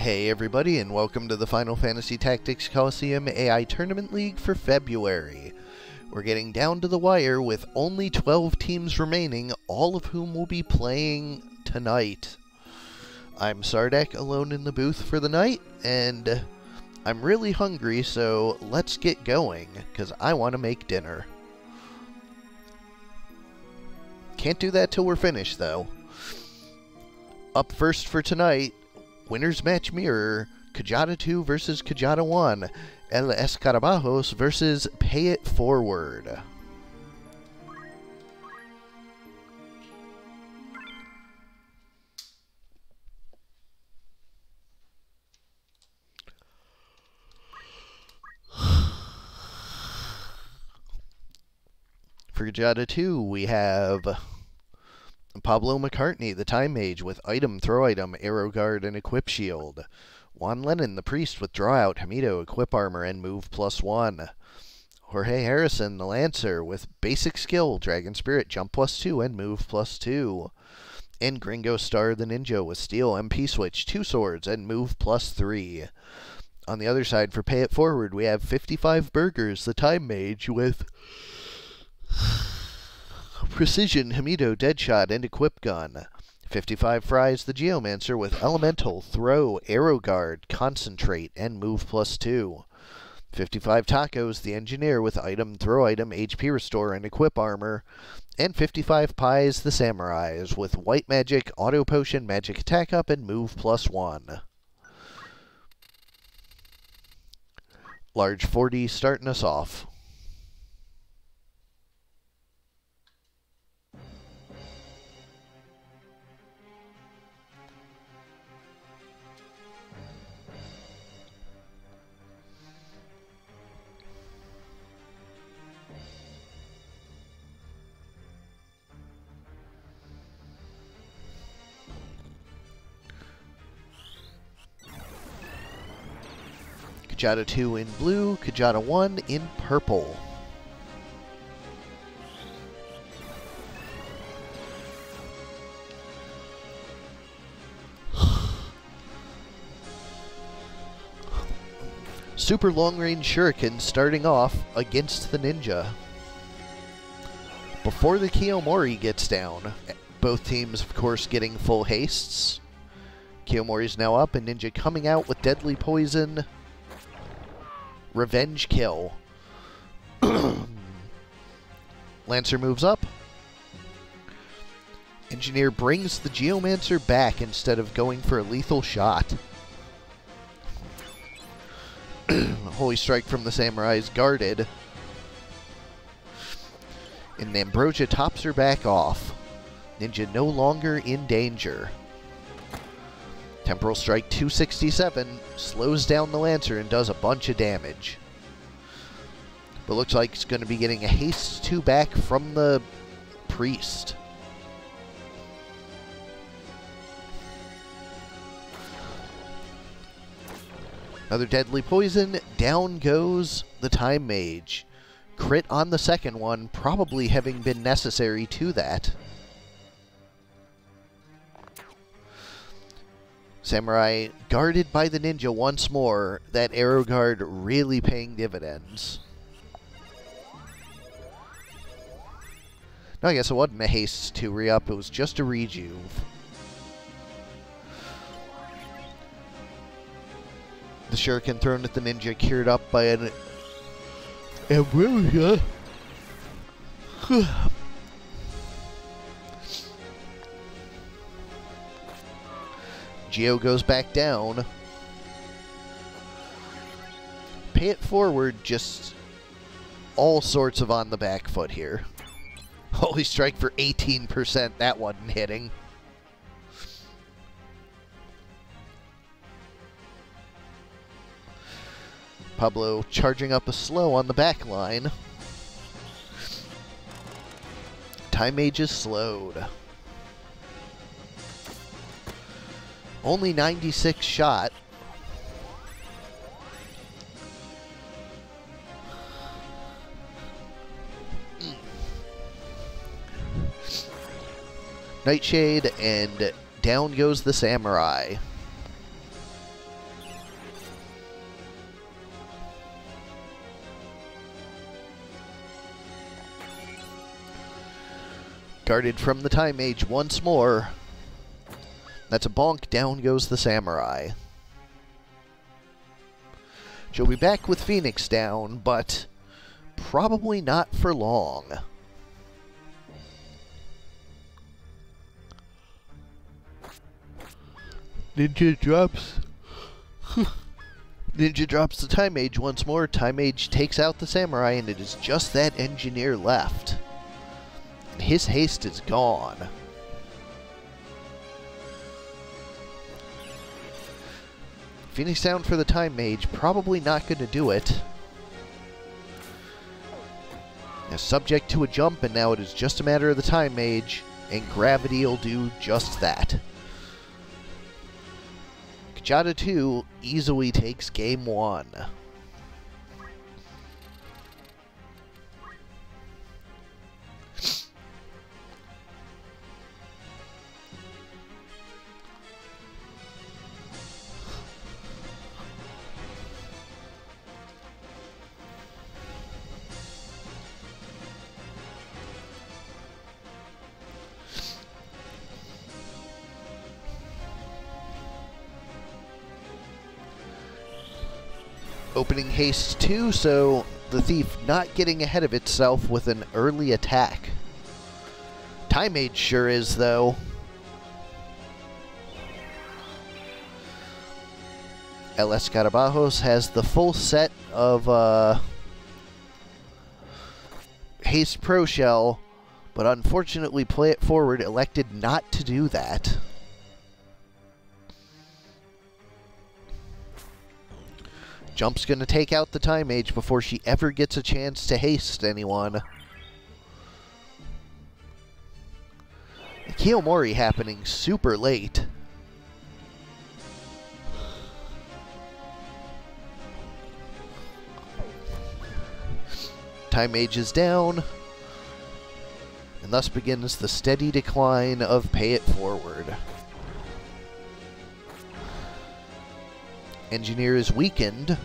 Hey everybody and welcome to the Final Fantasy Tactics Coliseum AI Tournament League for February. We're getting down to the wire with only 12 teams remaining, all of whom will be playing tonight. I'm Sardek alone in the booth for the night, and I'm really hungry, so let's get going, because I want to make dinner. Can't do that till we're finished, though. Up first for tonight, winners match mirror, Kjata 2 versus Kjata 1, El Escarabajos versus Pay It Forward. For Kajada 2, we have Pablo McCartney, the Time Mage, with item, throw item, arrow guard, and equip shield. Juan Lennon, the Priest, with draw out, Hamedo, equip armor, and move plus one. Jorge Harrison, the Lancer, with basic skill, Dragon Spirit, jump plus two, and move plus two. And Gringo Star, the Ninja, with steal, MP switch, two swords, and move plus three. On the other side, for Pay It Forward, we have 55 Burgers, the Time Mage, with Precision, Hamedo, Deadshot, and Equip Gun. 55 Fries, the Geomancer with Elemental, Throw, Arrow Guard, Concentrate, and Move plus 2. 55 Tacos, the Engineer with Item, Throw Item, HP Restore, and Equip Armor. And 55 Pies, the Samurais with White Magic, Auto Potion, Magic Attack Up, and Move plus 1. Large 40 starting us off. Kjata 2 in blue, Kjata 1 in purple. Super long range shuriken starting off against the ninja. Before the Kiyomori gets down, both teams, of course, getting full hastes. Kiyomori's now up, and Ninja coming out with deadly poison. Revenge kill. Lancer moves up. Engineer brings the Geomancer back instead of going for a lethal shot. Holy Strike from the Samurai is guarded. And Ambrosia tops her back off. Ninja no longer in danger. Temporal Strike 267 slows down the Lancer and does a bunch of damage. But looks like it's going to be getting a haste 2 back from the Priest. Another deadly poison. Down goes the Time Mage. Crit on the second one, probably having been necessary to that. Samurai guarded by the ninja once more. That arrow guard really paying dividends. No, I guess it wasn't a haste to re-up. It was just a rejuve. The shuriken thrown at the ninja cured up by an ambrosia. Geo goes back down. Pay it forward, just all sorts of on the back foot here. Holy strike for 18%, that wasn't hitting. Pablo charging up a slow on the back line. Time Mage is slowed. Only 96 shot. Hmm. Nightshade, and down goes the samurai. Guarded from the Time Mage once more. That's a bonk. Down goes the Samurai. She'll be back with Phoenix down, but probably not for long. Ninja drops. Ninja drops the Time Mage once more. Time Mage takes out the Samurai, and it is just that engineer left. His haste is gone. Phoenix down for the Time Mage, probably not going to do it. Now, subject to a jump, and now it is just a matter of the Time Mage, and Gravity will do just that. Kjata 2 easily takes game 1. Opening haste 2, so the thief not getting ahead of itself with an early attack. Time Mage sure is, though. El Escarabajos has the full set of uh, Haste Pro Shell, but unfortunately Play It Forward elected not to do that. Jump's to take out the Time Mage before she ever gets a chance to haste anyone. Kiyomori happening super late. Time Mage is down. And thus begins the steady decline of Pay It Forward. Engineer is weakened.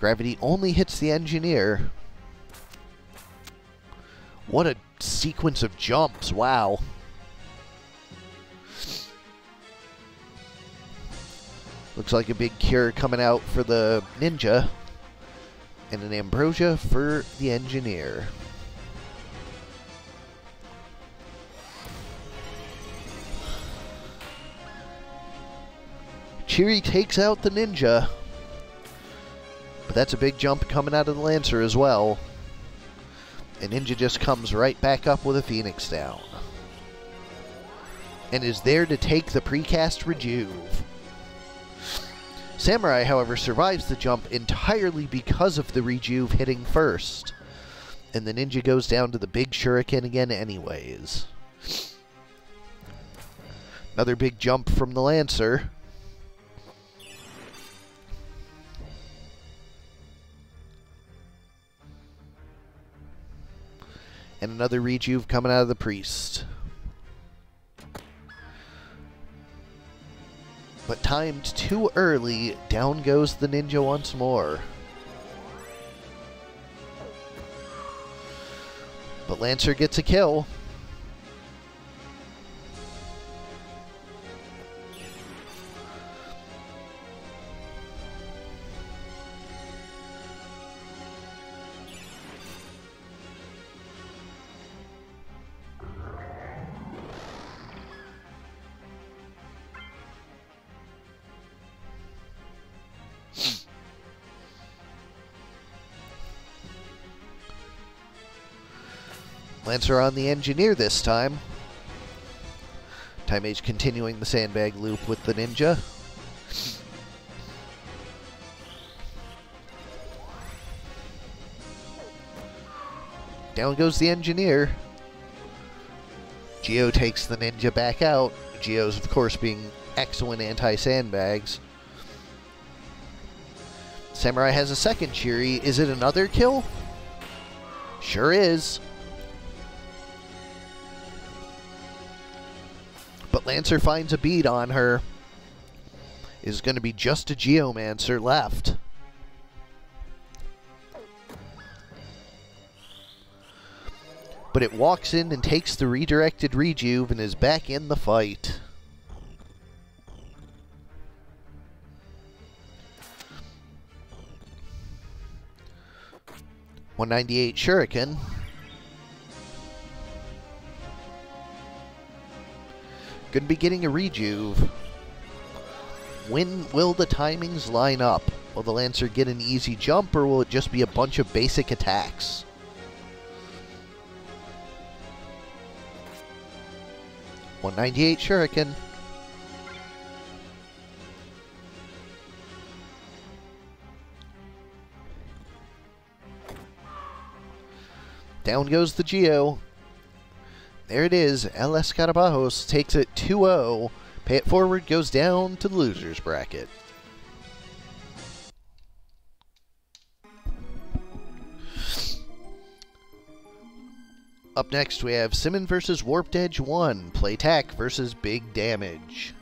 Gravity only hits the engineer. What a sequence of jumps, wow. Looks like a big cure coming out for the ninja. And an ambrosia for the engineer. Chiri takes out the ninja. But that's a big jump coming out of the Lancer as well. And Ninja just comes right back up with a Phoenix down. And is there to take the precast rejuve. Samurai, however, survives the jump entirely because of the rejuve hitting first. And the ninja goes down to the big shuriken again anyways. Another big jump from the Lancer. And another rejuve coming out of the priest. But timed too early, down goes the ninja once more. But Lancer gets a kill. Lancer on the engineer this time. Time Mage continuing the sandbag loop with the ninja. Down goes the engineer. Geo takes the ninja back out. Geo's, of course, being excellent anti-sandbags. Samurai has a second Chiri. Is it another kill? Sure is. Lancer finds a bead on her. is going to be just a Geomancer left. But it walks in and takes the redirected Rejuve and is back in the fight. One ninety eight Shuriken. Gonna be getting a rejuve. When will the timings line up? Will the Lancer get an easy jump, or will it just be a bunch of basic attacks? One ninety eight Shuriken. Down goes the Geo. There it is. El Escarabajos takes it 2 0. Pay it forward goes down to the loser's bracket. Up next, we have Simmon versus Warped Edge 1, Play Playtac versus Big Damage.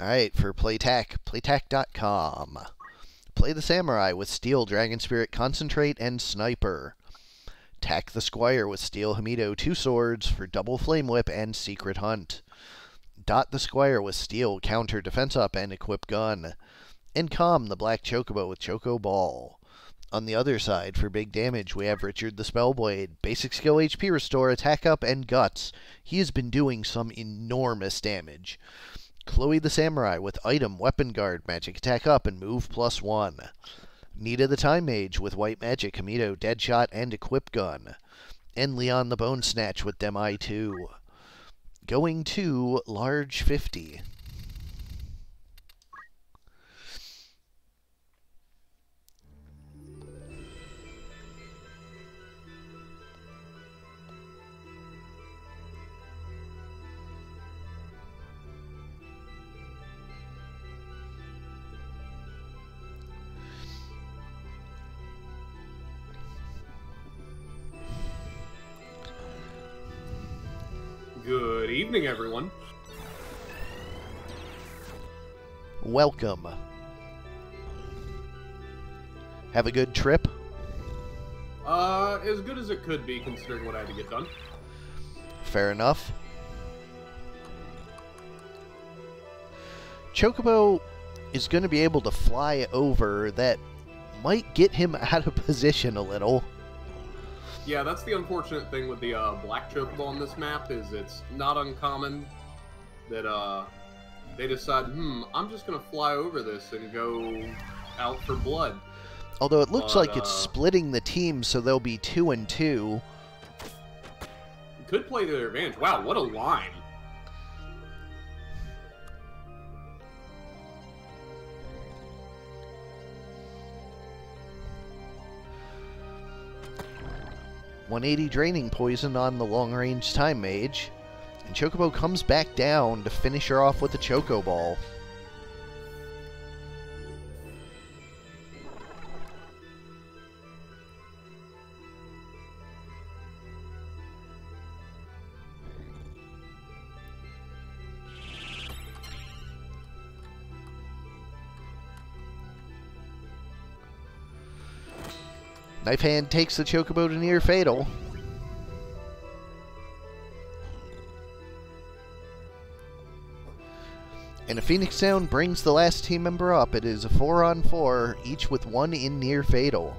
Alright, for Playtac, playtac.com. Play the Samurai with Steal, Dragon Spirit, Concentrate, and Sniper. Tack the Squire with Steal Hamedo, two swords for Double Flame Whip and Secret Hunt. Dot the Squire with Steal, Counter, Defense Up, and Equip Gun. And Calm the Black Chocobo with Choco Ball. On the other side, for big damage, we have Richard the Spellblade. Basic skill HP restore, attack up, and guts. He has been doing some enormous damage. Chloe the Samurai with item, weapon guard, magic attack up, and move plus one. Nita the Time Mage with white magic, Hamedo, Deadshot, and equip gun. And Leon the Bone Snatch with Demi 2. Going to large 50. Good evening, everyone. Welcome. Have a good trip? Uh, as good as it could be, considering what I had to get done. Fair enough. Chocobo is going to be able to fly over. That might get him out of position a little. Yeah, that's the unfortunate thing with the uh, black chocobo on this map is it's not uncommon that uh, they decide, hmm, I'm just gonna fly over this and go out for blood. Although it looks But, like it's uh, splitting the team, so they'll be two and two. Could play to their advantage. Wow, what a line! One eighty draining poison on the long range time mage. And Chocobo comes back down to finish her off with a Choco Ball. Knife Hand takes the Chocobo to near fatal. And a Phoenix Down brings the last team member up. It is a 4 on 4, each with one in near fatal.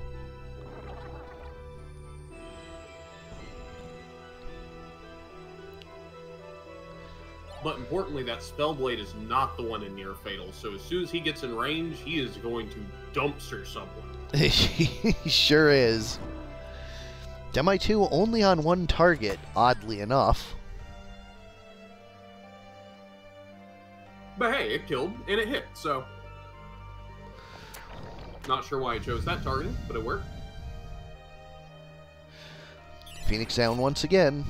Importantly, that Spellblade is not the one in near fatal, so as soon as he gets in range, he is going to dumpster someone. he sure is. Demi 2 only on one target, oddly enough. But hey, it killed and it hit, so. Not sure why I chose that targeting, but it worked. Phoenix down once again.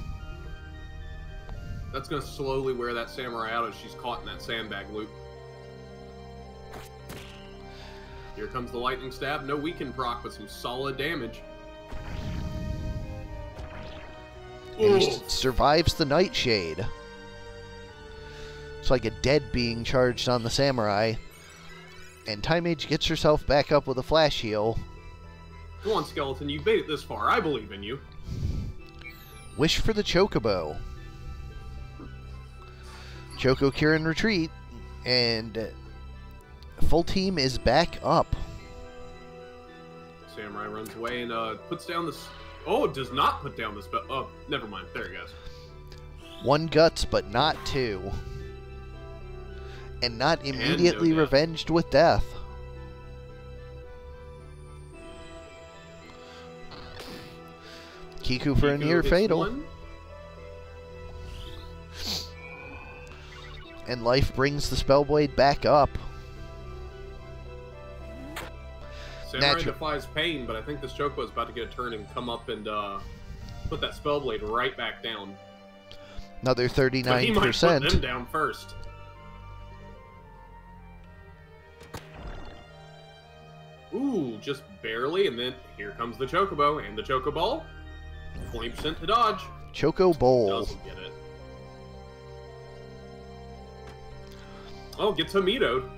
That's gonna slowly wear that samurai out as she's caught in that sandbag loop. Here comes the lightning stab. No weaken proc, but some solid damage. And he survives the Nightshade. It's like a dead being charged on the samurai. And Time Mage gets herself back up with a flash heal. Go on, skeleton. You've made it this far. I believe in you. Wish for the Chocobo. Choco and retreat. And full team is back up. Samurai runs away and uh, puts down this. Oh, it does not put down the spell. Oh, never mind. There he goes. One guts, but not two. And not no immediately death. revenged with death. Kiku for a near fatal. one. And life brings the Spellblade back up. Samurai Natu- defies pain, but I think this Choco is about to get a turn and come up and uh, put that Spellblade right back down. Another thirty-nine But he might put 39%. them down first. Ooh, just barely, and then here comes the Chocobo and the Chocoball. 20% to dodge. Choco Ball. Doesn't get it. Oh, gets Hamedoed.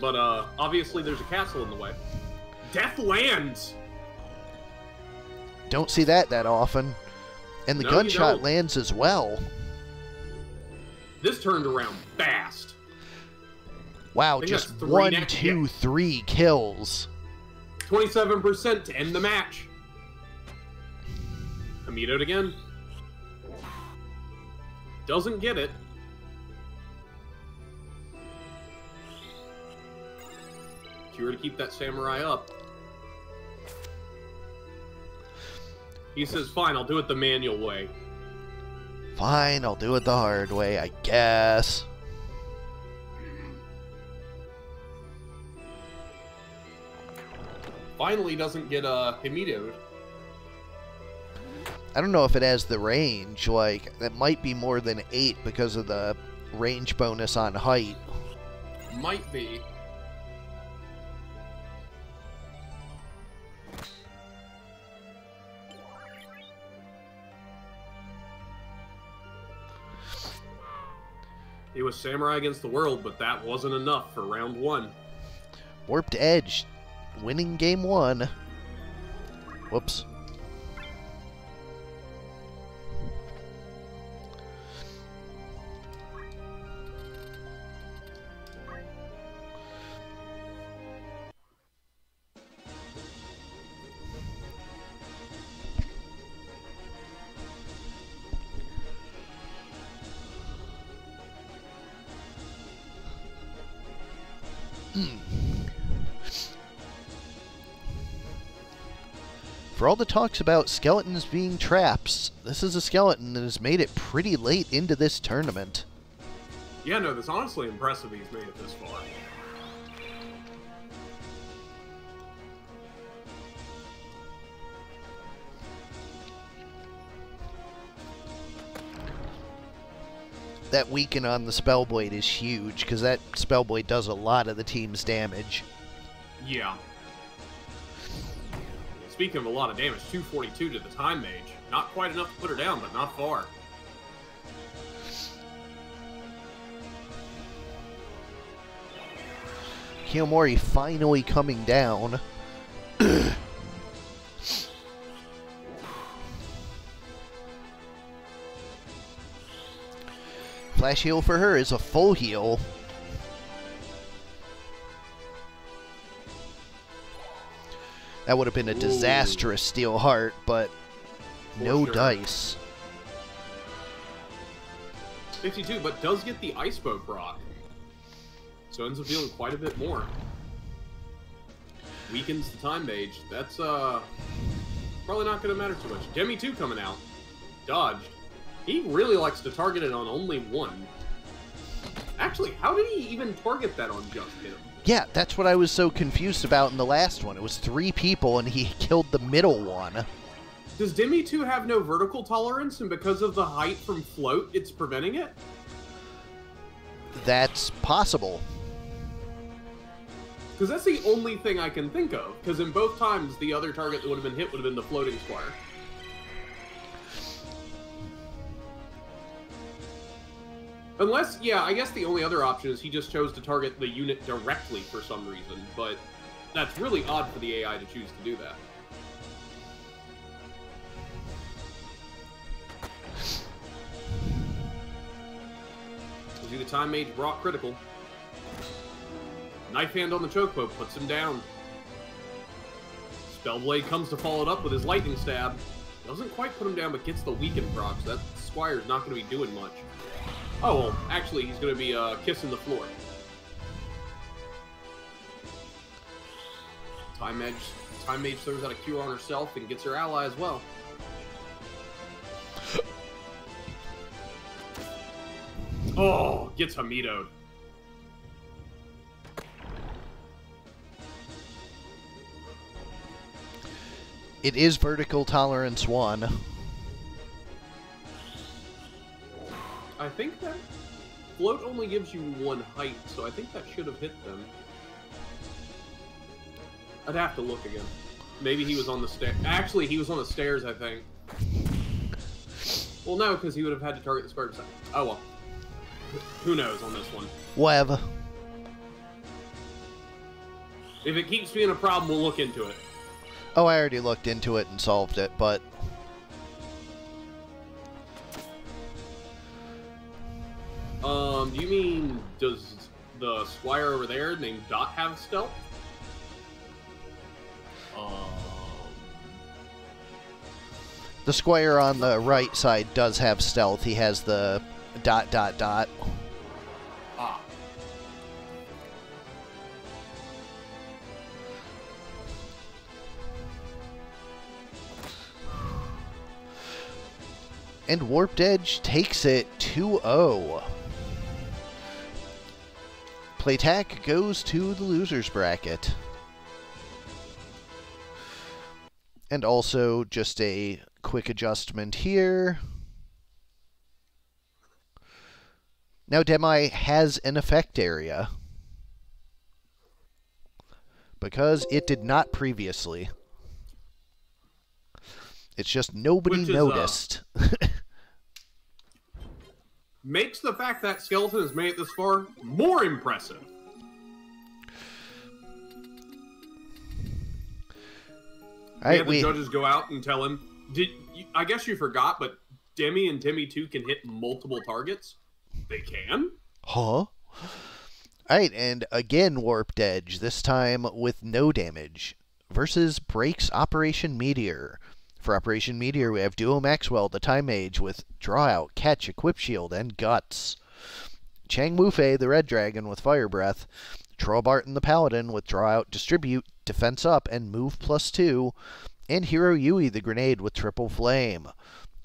But uh, obviously there's a castle in the way. Death lands! Don't see that that often. And the No, gunshot lands as well. This turned around fast. Wow, just one, two, three kills. 27% to end the match. Hamedoed again. Doesn't get it. Cure to keep that samurai up. He says, fine, I'll do it the manual way. Fine, I'll do it the hard way, I guess. Finally doesn't get uh, Hamedoed. I don't know if it has the range. Like, that might be more than eight because of the range bonus on height. Might be. It was Samurai against the world, but that wasn't enough for round one. Warped Edge, winning game one. Whoops. For all the talks about skeletons being traps, this is a skeleton that has made it pretty late into this tournament. Yeah, no, that's honestly impressive he's made it this far. That weaken on the Spellblade is huge, because that Spellblade does a lot of the team's damage. Yeah. Speaking of a lot of damage, 242 to the Time Mage. Not quite enough to put her down, but not far. Kiyomori finally coming down. Flash heal for her is a full heal. That would have been a Ooh. disastrous steal heart, but For no sure. dice. 52, but does get the Ice Bow proc. So ends up dealing quite a bit more. Weakens the Time Mage. That's uh probably not going to matter too much. Demi 2 coming out. Dodged. He really likes to target it on only one. Actually, how did he even target that on just him? Yeah, that's what I was so confused about in the last one. It was three people and he killed the middle one. Does Demi 2 have no vertical tolerance, and because of the height from float, it's preventing it? That's possible. Because that's the only thing I can think of. Because in both times, the other target that would have been hit would have been the floating squire. Unless, yeah, I guess the only other option is he just chose to target the unit directly for some reason, but that's really odd for the AI to choose to do that. See the time mage brought critical. Knife hand on the chocobo puts him down. Spellblade comes to follow it up with his lightning stab. Doesn't quite put him down, but gets the weakened proc, so that squire's not going to be doing much. Oh, well, actually, he's going to be uh, kissing the floor. Time Mage, Time Mage throws out a cure on herself and gets her ally as well. Oh, gets Hamedo'd. It is vertical tolerance one. I think that float only gives you one height, so I think that should have hit them. I'd have to look again. Maybe he was on the stair. Actually, he was on the stairs, I think. Well, no, because he would have had to target the square beside. Oh well. Who knows on this one? Whatever. If it keeps being a problem, we'll look into it. Oh, I already looked into it and solved it, but Um, do you mean does the squire over there named Dot have stealth? Um, the squire on the right side does have stealth. He has the dot dot dot. ah. And Warped Edge takes it 2-0. Playtac goes to the loser's bracket. And also just a quick adjustment here. Now Demi has an effect area. Because it did not previously. It's just nobody uh, noticed. Makes the fact that skeleton has made it this far more impressive. All right, yeah, the we judges go out and tell him. Did you, I guess you forgot, but Demi and Demi two can hit multiple targets. They can. Huh? All right, and again Warped Edge, this time with no damage, versus Breaks Operation Meteor. For Operation Meteor, we have Duo Maxwell, the Time Mage, with Draw Out, Catch, Equip Shield, and Guts. Chang Wufei, the Red Dragon, with Fire Breath. Trowa the Paladin, with Draw Out, Distribute, Defense Up, and Move Plus 2. And Heero Yuy, the Grenade, with Triple Flame.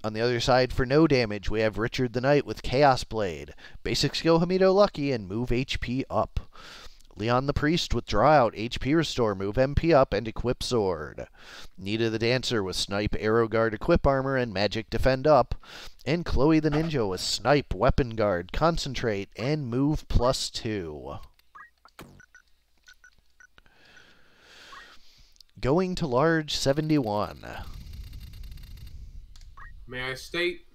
On the other side, for no damage, we have Richard the Knight with Chaos Blade, Basic Skill Hamedo Lucky, and Move HP Up. Leon the Priest with Draw Out, HP Restore, Move MP Up, and Equip Sword. Nita the Dancer with Snipe, Arrow Guard, Equip Armor, and Magic Defend Up. And Chloe the Ninja with Snipe, Weapon Guard, Concentrate, and Move Plus 2. Going to large 71. May I state,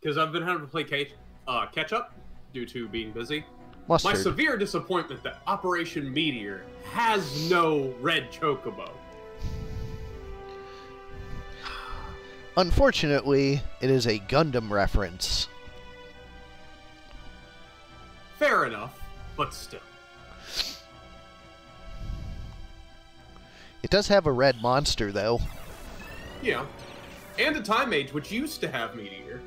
because I've been having to play catch, uh, catch up due to being busy. My severe disappointment that Operation Meteor has no red chocobo. Unfortunately, it is a Gundam reference. Fair enough, but still. It does have a red monster, though. Yeah. And a Time Mage, which used to have Meteor.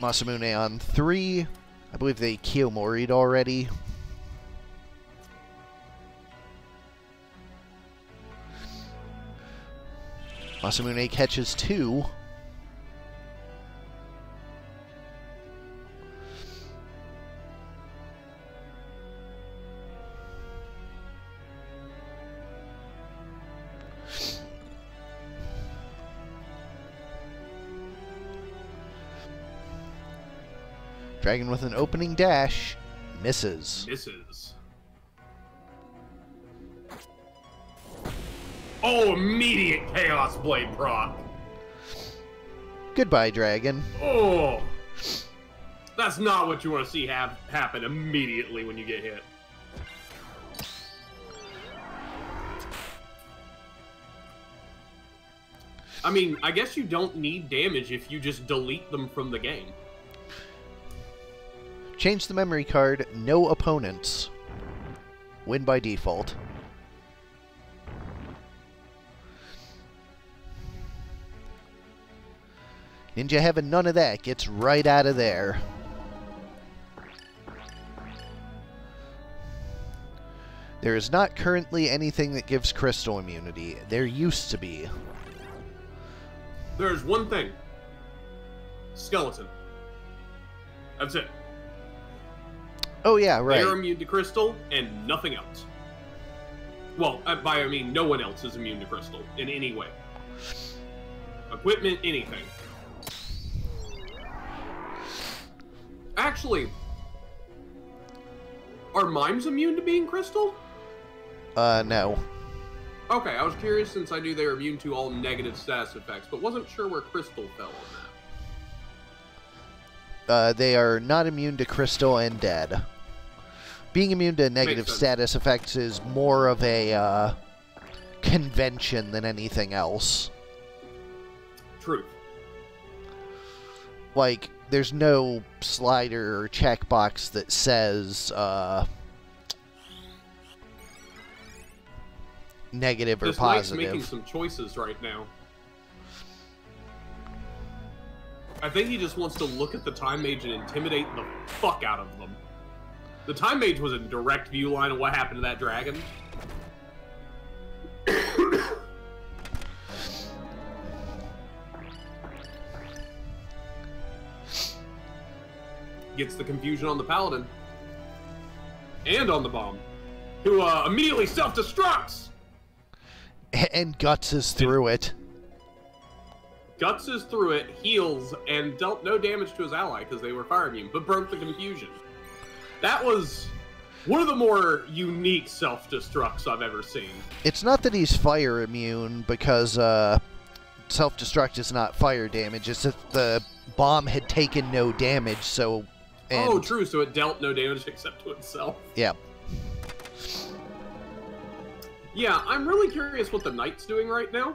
Masamune on three. I believe they Kiyomori'd already. Masamune catches two. Dragon with an opening dash misses. Misses. Oh, immediate Chaos Blade proc. Goodbye, Dragon. Oh. That's not what you want to see have happen immediately when you get hit. I mean, I guess you don't need damage if you just delete them from the game. Change the memory card, no opponents. Win by default. Ninja Heaven, none of that gets right out of there. There is not currently anything that gives crystal immunity. There used to be. There's one thing. Skeleton. That's it. Oh yeah, right. They're immune to crystal and nothing else. Well, uh, by I mean no one else is immune to crystal in any way. Equipment, anything. Actually, are mimes immune to being crystal? Uh, no. Okay, I was curious since I knew they were immune to all negative status effects, but wasn't sure where crystal fell on that. Uh, they are not immune to crystal and dead. Being immune to negative status effects is more of a uh, convention than anything else. Truth. Like, there's no slider or checkbox that says uh, negative or positive. making some choices right now. I think he just wants to look at the Time Mage and intimidate the fuck out of them. The Time Mage was in direct view line of what happened to that dragon. Gets the confusion on the Paladin. And on the bomb. Who uh, immediately self-destructs! and guts is through it. Guts is through it, heals, and dealt no damage to his ally because they were fire immune, but broke the confusion. That was one of the more unique self destructs I've ever seen. It's not that he's fire immune because uh, self destruct is not fire damage. It's that the bomb had taken no damage, so. And, oh, true, so it dealt no damage except to itself. Yeah. Yeah, I'm really curious what the Knight's doing right now.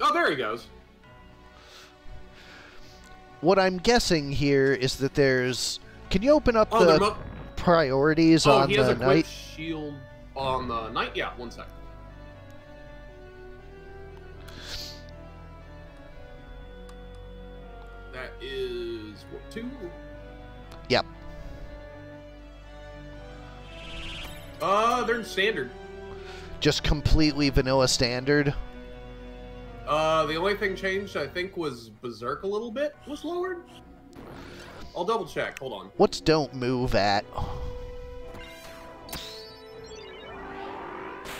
Oh, there he goes. What I'm guessing here is that there's. Can you open up Oh, the priorities oh on he has the night? shield on the Knight? Yeah, one sec. That is what two? Yep. Uh, they're in standard. Just completely vanilla standard. Uh, the only thing changed, I think, was Berserk a little bit was lowered. I'll double check. Hold on. What's don't move at?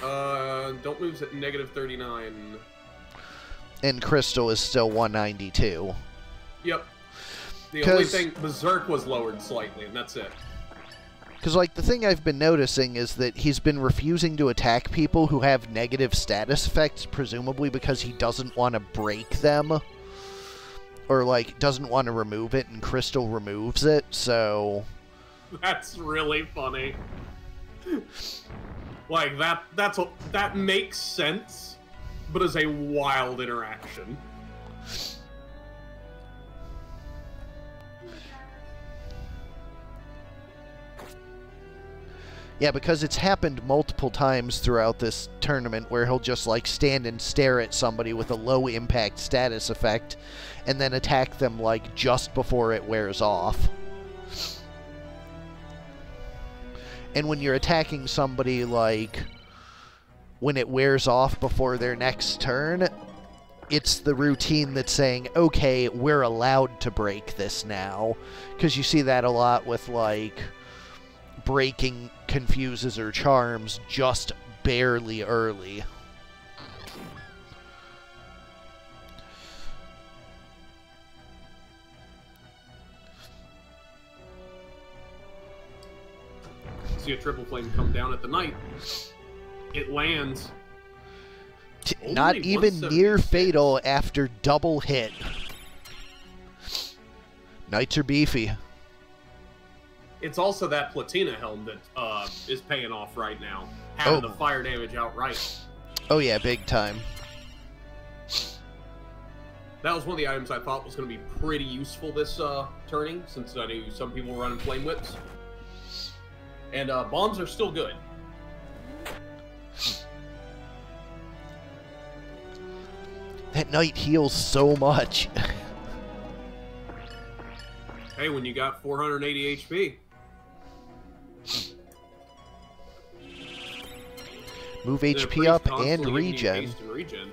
Uh, don't move's at negative 39. And crystal is still 192. Yep. The only thing, Berserk was lowered slightly, and that's it. Because, like, the thing I've been noticing is that he's been refusing to attack people who have negative status effects, presumably because he doesn't want to break them. Or, like, doesn't want to remove it, and Crystal removes it, so. That's really funny. like that that's a, that makes sense, but is a wild interaction. Yeah, because it's happened multiple times throughout this tournament where he'll just, like, stand and stare at somebody with a low impact status effect and then attack them, like, just before it wears off. And when you're attacking somebody like when it wears off before their next turn, it's the routine that's saying, okay, we're allowed to break this now. Because you see that a lot with like breaking confuses or charms just barely early. See a triple flame come down at the knight. It lands. T- Only Not even near fatal after double hit. Knights are beefy. It's also that platina helm that uh, is paying off right now. Having Oh. the fire damage outright. Oh yeah, big time. That was one of the items I thought was going to be pretty useful this uh, turning, since I knew some people were running flame whips. And uh, bombs are still good. That knight heals so much. Hey, when you got 480 HP. Move the HP up and regen. regen.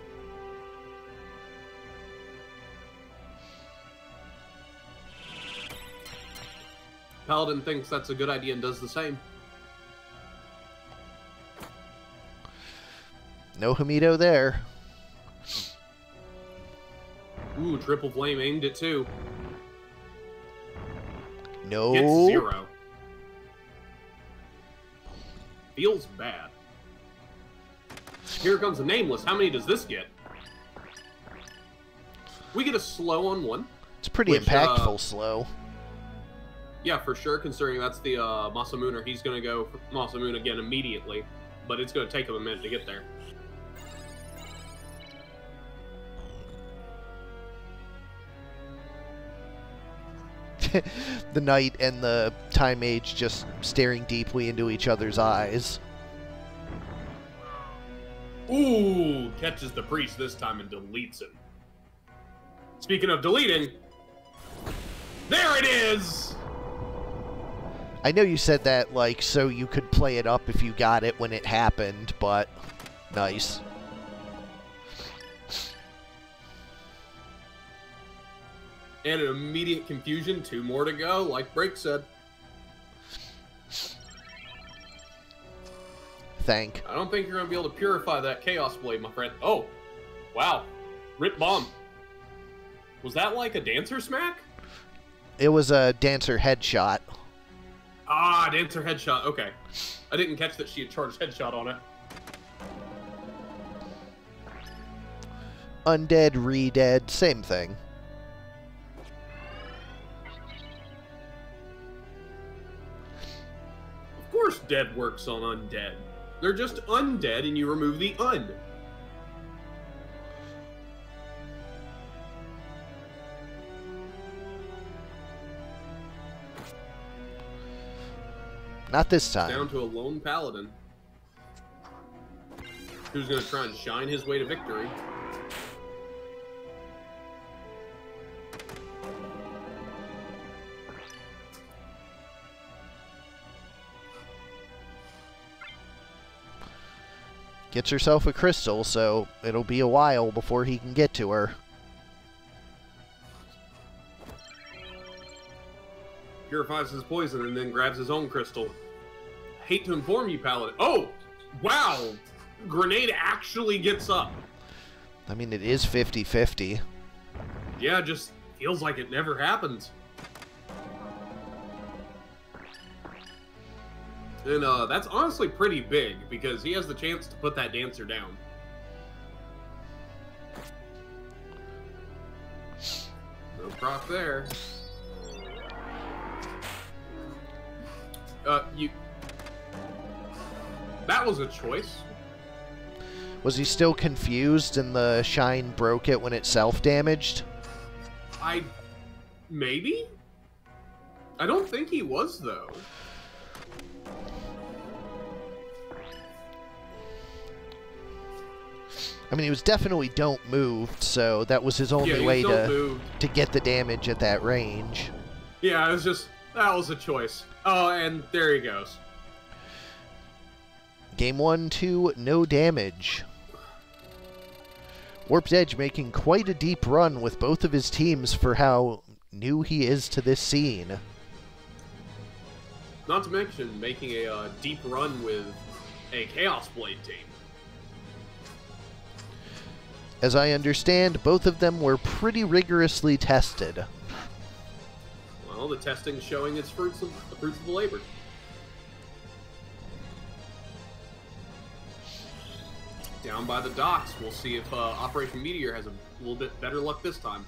Paladin thinks that's a good idea and does the same. No Hamedo there. Ooh, triple flame aimed it too. No. Gets zero. Feels bad. Here comes a nameless. How many does this get? We get a slow on one. It's pretty Which, impactful uh, slow. Yeah, for sure, considering that's the uh, Masamune. He's going to go for Masamune again immediately, but it's going to take him a minute to get there. the knight and the time mage just staring deeply into each other's eyes. Ooh, catches the priest this time and deletes him. Speaking of deleting, there it is! I know you said that like so you could play it up if you got it when it happened, but nice. And an immediate confusion, two more to go, like Break said. Thank. I don't think you're going to be able to purify that Chaos Blade, my friend. Oh, wow. Rip Bomb. Was that like a dancer smack? It was a dancer headshot. Ah, dancer headshot. Okay. I didn't catch that she had charged headshot on it. Undead, re-dead, same thing. Course, dead works on undead. They're just undead, and you remove the un. Not this time. Down to a lone paladin. Who's going to try and shine his way to victory. Gets herself a crystal, so it'll be a while before he can get to her. Purifies his poison and then grabs his own crystal. Hate to inform you, paladin. Oh! Wow! Grenade actually gets up. I mean, it is 50-50. Yeah, just feels like it never happens. And uh, that's honestly pretty big because he has the chance to put that dancer down. No proc there. Uh, you. That was a choice. Was he still confused and the shine broke it when it self-damaged? I. Maybe? I don't think he was, though. I mean, he was definitely don't move, so that was his only yeah, way to, to get the damage at that range. Yeah, it was just that was a choice. Oh, and there he goes. Game 1 2, no damage. Warped Edge making quite a deep run with both of his teams for how new he is to this scene. Not to mention making a uh, deep run with a Chaos Blade team. As I understand, both of them were pretty rigorously tested. Well, the testing's showing its fruits of the fruits of the labor. Down by the docks, we'll see if uh, Operation Meteor has a little bit better luck this time.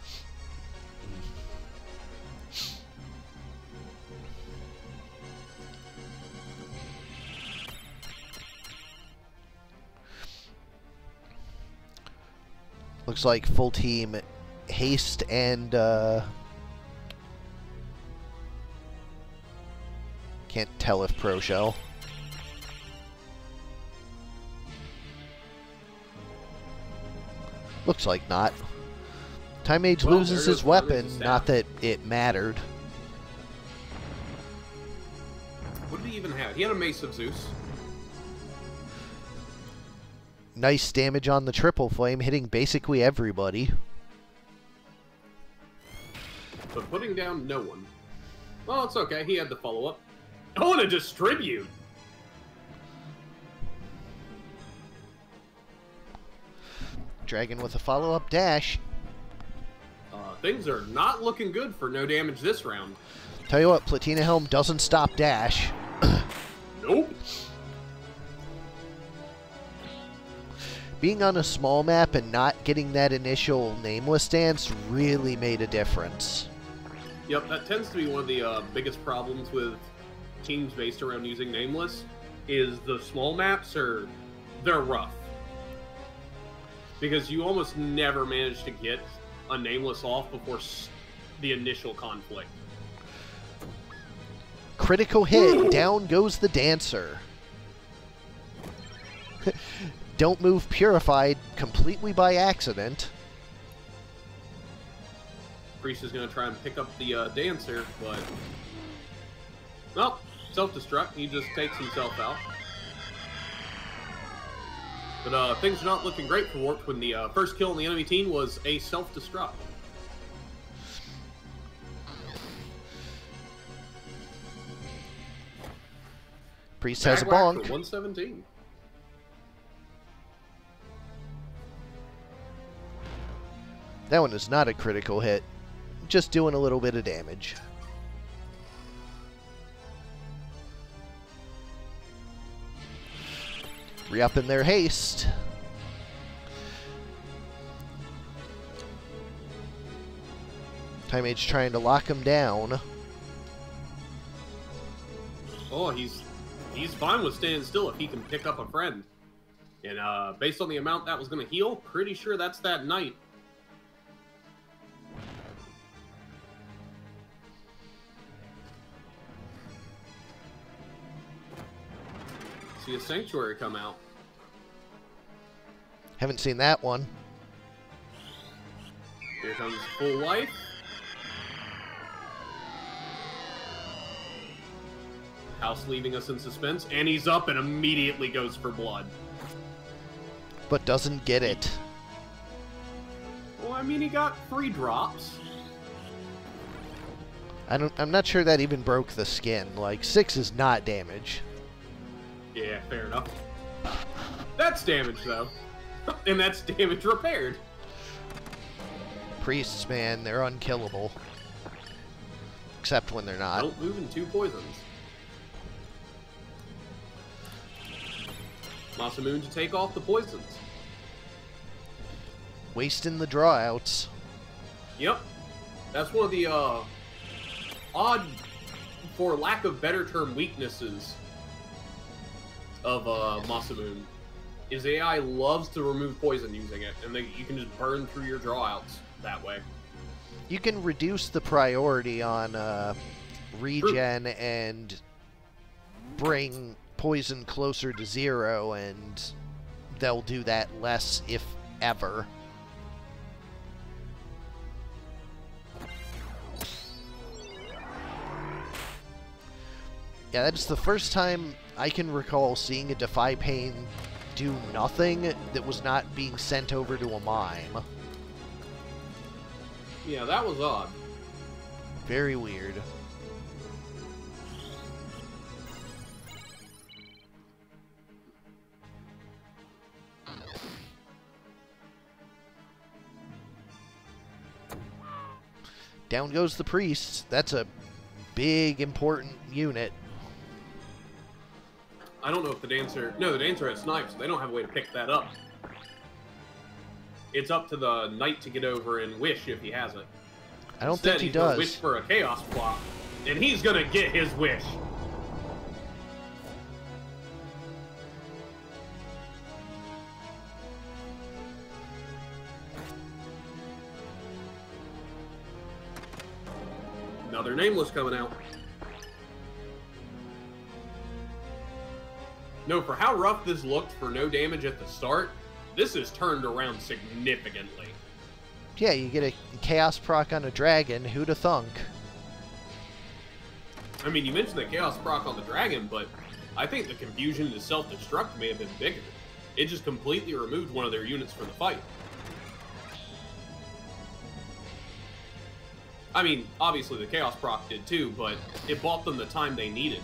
Looks like full team haste and uh, can't tell if pro shell. Looks like not. Time Mage Well, loses his goes one of weapon, not that it mattered. What did he even have? He had a Mace of Zeus. Nice damage on the triple flame, hitting basically everybody. but putting down no one. Well, it's okay. He had the follow up. I want to distribute. Dragon with a follow-up dash. Uh, things are not looking good for no damage this round. Tell you what, Platina Helm doesn't stop dash. Being on a small map and not getting that initial nameless dance really made a difference. Yep, that tends to be one of the uh, biggest problems with teams based around using nameless. Is the small maps are they're rough because you almost never manage to get a nameless off before s- the initial conflict. Critical hit, down goes the dancer. Don't move purified completely by accident. Priest is going to try and pick up the uh, dancer, but well, self-destruct. He just takes himself out. But uh, things are not looking great for Warped when the uh, first kill on the enemy team was a self-destruct. Priest has a bonk. for 117. That one is not a critical hit. Just doing a little bit of damage. Re-up in their haste. Time Mage trying to lock him down. Oh, he's he's fine with staying still if he can pick up a friend. And uh, based on the amount that was going to heal, pretty sure that's that knight. See a sanctuary come out. Haven't seen that one. Here comes full life. House leaving us in suspense, and he's up and immediately goes for blood. But doesn't get it. Well, I mean, he got three drops. I don't I'm not sure that even broke the skin. Like six is not damage. Yeah, fair enough. That's damage, though. and that's damage repaired. Priests, man, they're unkillable. Except when they're not. Don't move in two poisons. Masamune to take off the poisons. Wasting the drawouts. Yep. That's one of the uh, odd, for lack of better term, weaknesses of uh, Masamune. Is AI loves to remove poison using it, and they, you can just burn through your drawouts that way. You can reduce the priority on uh, regen and bring poison closer to zero, and they'll do that less, if ever. Yeah, that's the first time I can recall seeing a Defy Pain do nothing that was not being sent over to a mime. Yeah, that was odd. Very weird. Down goes the priest. That's a big, important unit. I don't know if the dancer. No, the dancer has snipes. They don't have a way to pick that up. It's up to the knight to get over and wish if he has it. I don't Instead, think he does. Wish for a chaos block, and he's gonna get his wish. Another nameless coming out. No, for how rough this looked for no damage at the start, this is turned around significantly. Yeah, you get a chaos proc on a dragon. Who'd thunk? I mean, you mentioned the Chaos proc on the Dragon, but I think the confusion to self-destruct may have been bigger. It just completely removed one of their units from the fight. I mean, obviously the Chaos proc did too, but it bought them the time they needed.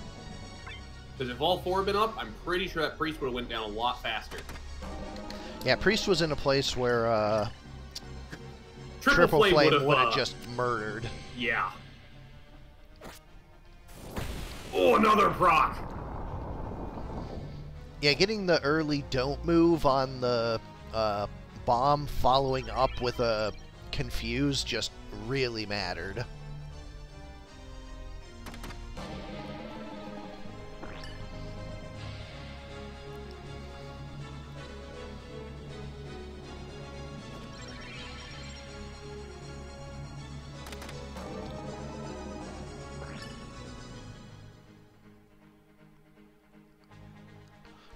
Because if all four had been up, I'm pretty sure that Priest would have went down a lot faster. Yeah, priest was in a place where uh, Triple, triple Flame, flame would have uh, just murdered. Yeah. Oh, another proc! Yeah, getting the early don't move on the uh, bomb following up with a confuse just really mattered.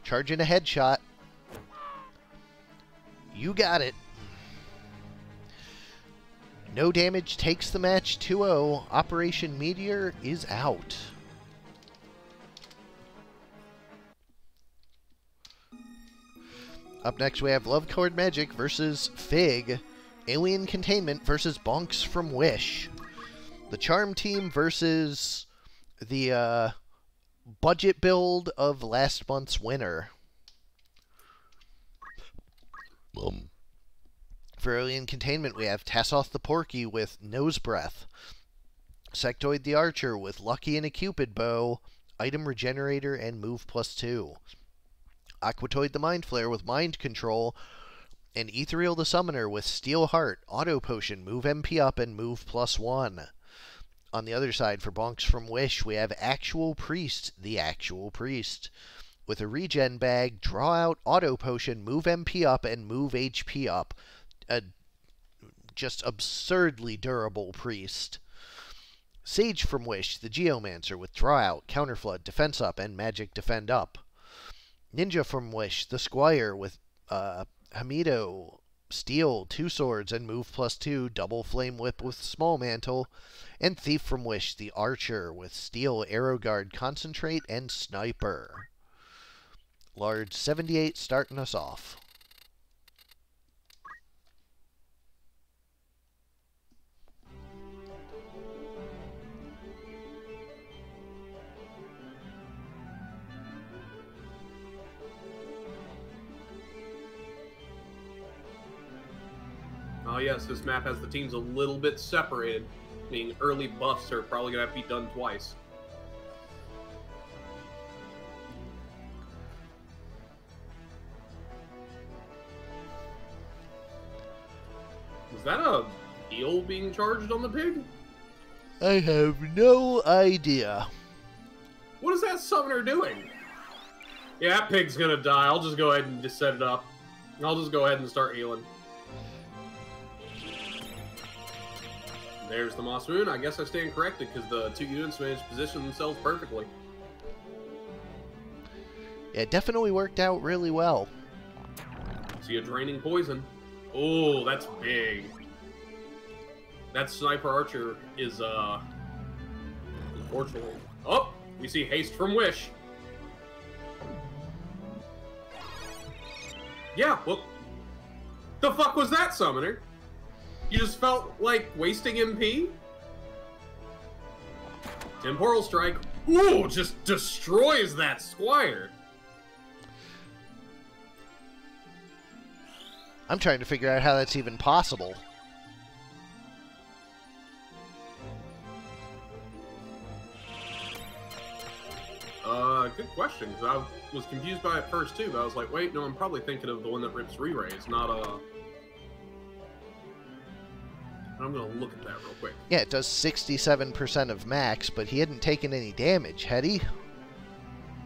Charging a headshot. You got it. No damage takes the match 2 0. Operation Meteor is out. Up next, we have Love Colored Magic versus Fig. Alien Containment versus Bonks from Wish. The Charm Team versus the uh, budget build of last month's winner. Um. For Alien Containment, we have Tasoth the Porky with Nose Breath, Sectoid the Archer with Lucky and a Cupid Bow, Item Regenerator, and Move Plus 2. Aquatoid the Mind Flare with Mind Control, and Ethereal the Summoner with Steel Heart, Auto Potion, Move MP up, and Move Plus 1. On the other side, for Bonks from Wish, we have Actual Priest, the Actual Priest. With a regen bag, draw out Auto Potion, move MP up, and move HP up. A just absurdly durable priest. Sage from Wish, the Geomancer, with draw out, Counterflood, Defense up, and Magic Defend up. Ninja from Wish, the Squire, with uh, Hamedo, Steel, Two Swords, and Move plus two, Double Flame Whip with Small Mantle. And Thief from Wish, the Archer, with Steel, Arrow Guard, Concentrate, and Sniper. Large 78 starting us off. Oh yes, this map has the teams a little bit separated, meaning early buffs are probably gonna have to be done twice. Is that a eel being charged on the pig? I have no idea. What is that summoner doing? Yeah, that pig's gonna die. I'll just go ahead and just set it up. I'll just go ahead and start healing. There's the Moss Moon. I guess I stand corrected because the two units managed to position themselves perfectly. It definitely worked out really well. See a draining poison. Oh, that's big. That sniper archer is, uh, unfortunately. Oh, we see haste from Wish. Yeah, well, the fuck was that, Summoner? You just felt like wasting MP? Temporal Strike. Ooh, just destroys that Squire. I'm trying to figure out how that's even possible. Uh, good question, because I was confused by it first, too, but I was like, wait, no, I'm probably thinking of the one that rips re-raise, not, uh... I'm gonna look at that real quick. Yeah, it does 67% of max, but he hadn't taken any damage, had he?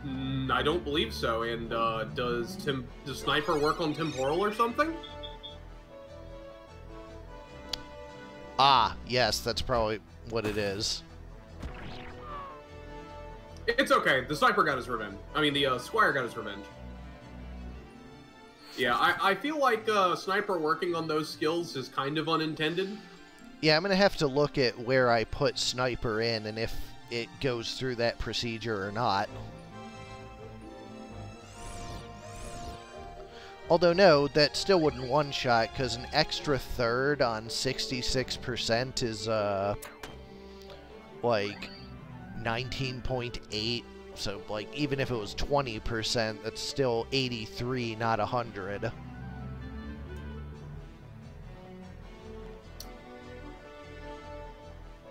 Mm, I don't believe so, and, uh, does Tim... does Sniper work on Temporal or something? Ah, yes, that's probably what it is. It's okay. The sniper got his revenge. I mean, the uh, squire got his revenge. Yeah, I, I feel like uh, sniper working on those skills is kind of unintended. Yeah, I'm going to have to look at where I put sniper in and if it goes through that procedure or not. Although, no, that still wouldn't one-shot, because an extra third on 66% is, uh, like, 19.8. So, like, even if it was 20%, that's still 83, not 100.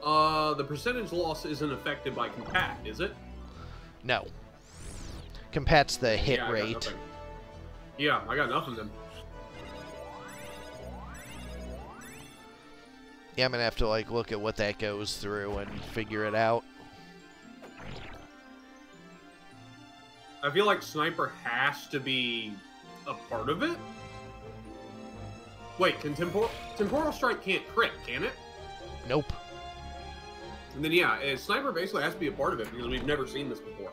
Uh, the percentage loss isn't affected by compat, is it? No. Compat's the hit yeah, rate. Yeah, I got nothing then. Yeah, I'm gonna have to like look at what that goes through and figure it out. I feel like sniper has to be a part of it. Wait, can temporal temporal strike can't crit, can it? Nope. And then yeah, sniper basically has to be a part of it because we've never seen this before.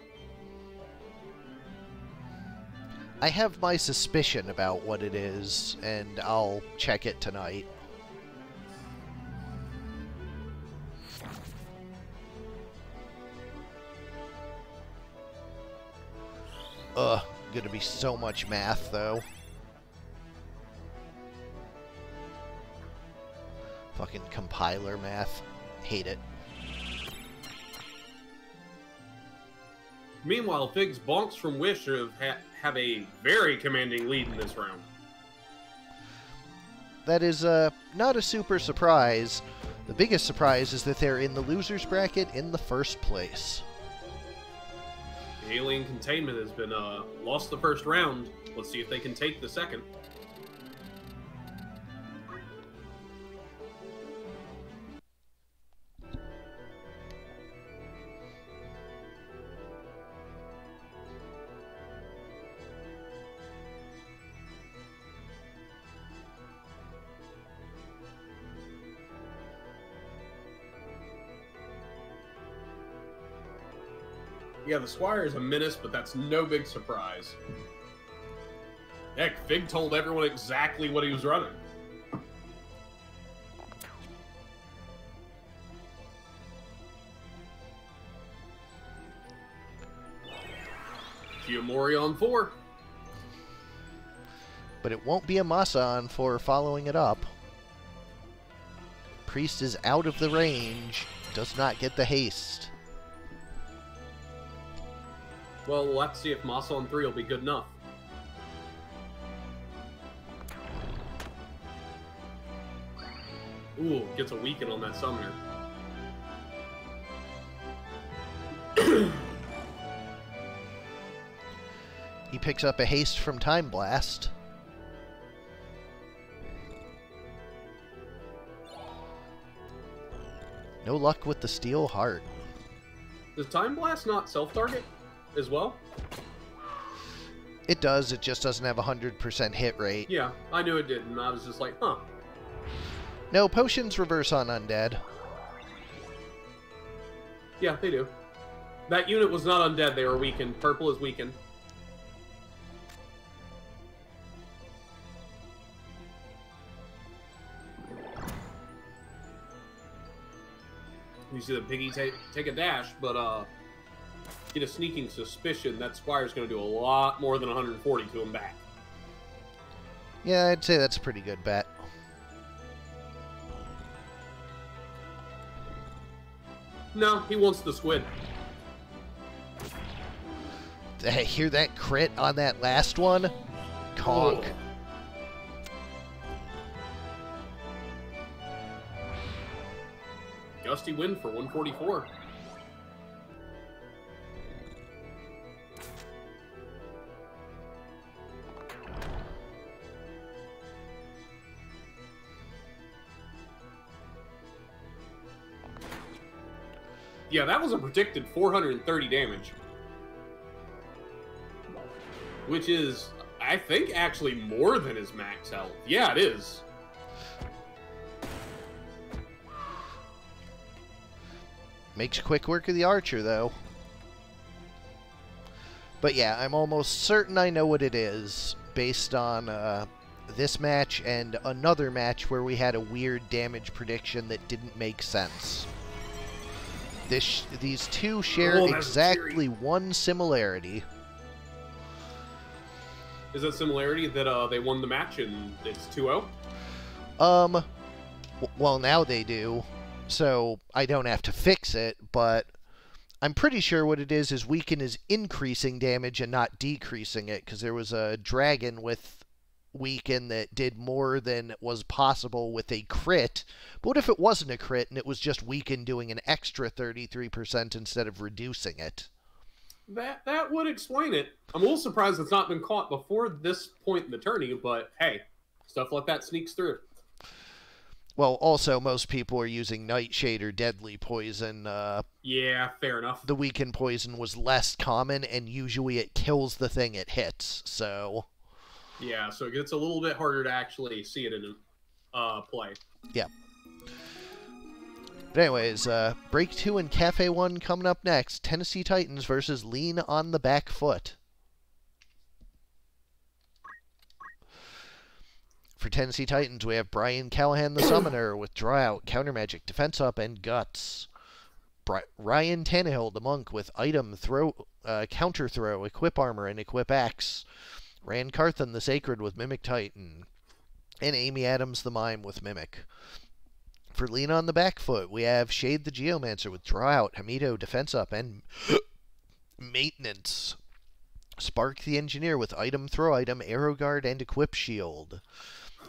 I have my suspicion about what it is, and I'll check it tonight. Ugh, gonna be so much math, though. Fucking compiler math. Hate it. Meanwhile, Fig's bonks from Wish have, have a very commanding lead in this round. That is uh, not a super surprise. The biggest surprise is that they're in the loser's bracket in the first place. Alien containment has been uh, lost the first round. Let's see if they can take the second. The Squire is a menace, but that's no big surprise. Heck, Fig told everyone exactly what he was running. Kiyomori on four. But it won't be a Masan for following it up. Priest is out of the range, does not get the haste. Well, to see if Masa on three will be good enough. Ooh, gets a weaken on that summoner. He picks up a haste from Time Blast. No luck with the Steel Heart. Does Time Blast not self-target as well? It does, it just doesn't have a 100% hit rate. Yeah, I knew it didn't. I was just like, huh. No, potions reverse on undead. Yeah, they do. That unit was not undead, they were weakened. Purple is weakened. You see the piggy take take a dash, but uh, get a sneaking suspicion that Squire's going to do a lot more than 140 to him back. Yeah, I'd say that's a pretty good bet. No, he wants the squid. Hey, hear that crit on that last one? Conk. Oh. Gusty win for 144. Yeah, that was a predicted 430 damage. Which is, I think, actually more than his max health. Yeah, it is. Makes quick work of the archer, though. But yeah, I'm almost certain I know what it is based on uh, this match and another match where we had a weird damage prediction that didn't make sense. This, these two share Oh, exactly one similarity. Is that similarity that uh, they won the match and it's oh? 2-0? Um, w- well, now they do, so I don't have to fix it, but I'm pretty sure what it is is Weaken is increasing damage and not decreasing it, because there was a dragon with Weaken that did more than was possible with a crit. But what if it wasn't a crit and it was just Weaken doing an extra 33% instead of reducing it? That that would explain it. I'm a little surprised it's not been caught before this point in the tourney, but hey, stuff like that sneaks through. Well, also, most people are using Nightshade or Deadly Poison. Uh, Yeah, fair enough. the weaken poison was less common, and usually it kills the thing it hits. So, Yeah, so it gets a little bit harder to actually see it in uh, play. Yeah. But anyways, uh, Break Two and Kaffe One coming up next. Tennessee Titans versus Lean on the Back Foot. For Tennessee Titans, we have Brian Callahan the Summoner with Draw Out, Counter Magic, Defense Up, and Guts. Bri- Ryan Tannehill the Monk with Item, Throw, uh, Counter Throw, Equip Armor, and Equip Axe. Rand Carthan the Sacred with Mimic Titan. And Amy Adams the Mime with Mimic. For Lean on the Back Foot, we have Shade the Geomancer with Draw Out, Hamedo, Defense Up, and Maintenance. Spark the Engineer with Item, Throw Item, Arrow Guard, and Equip Shield.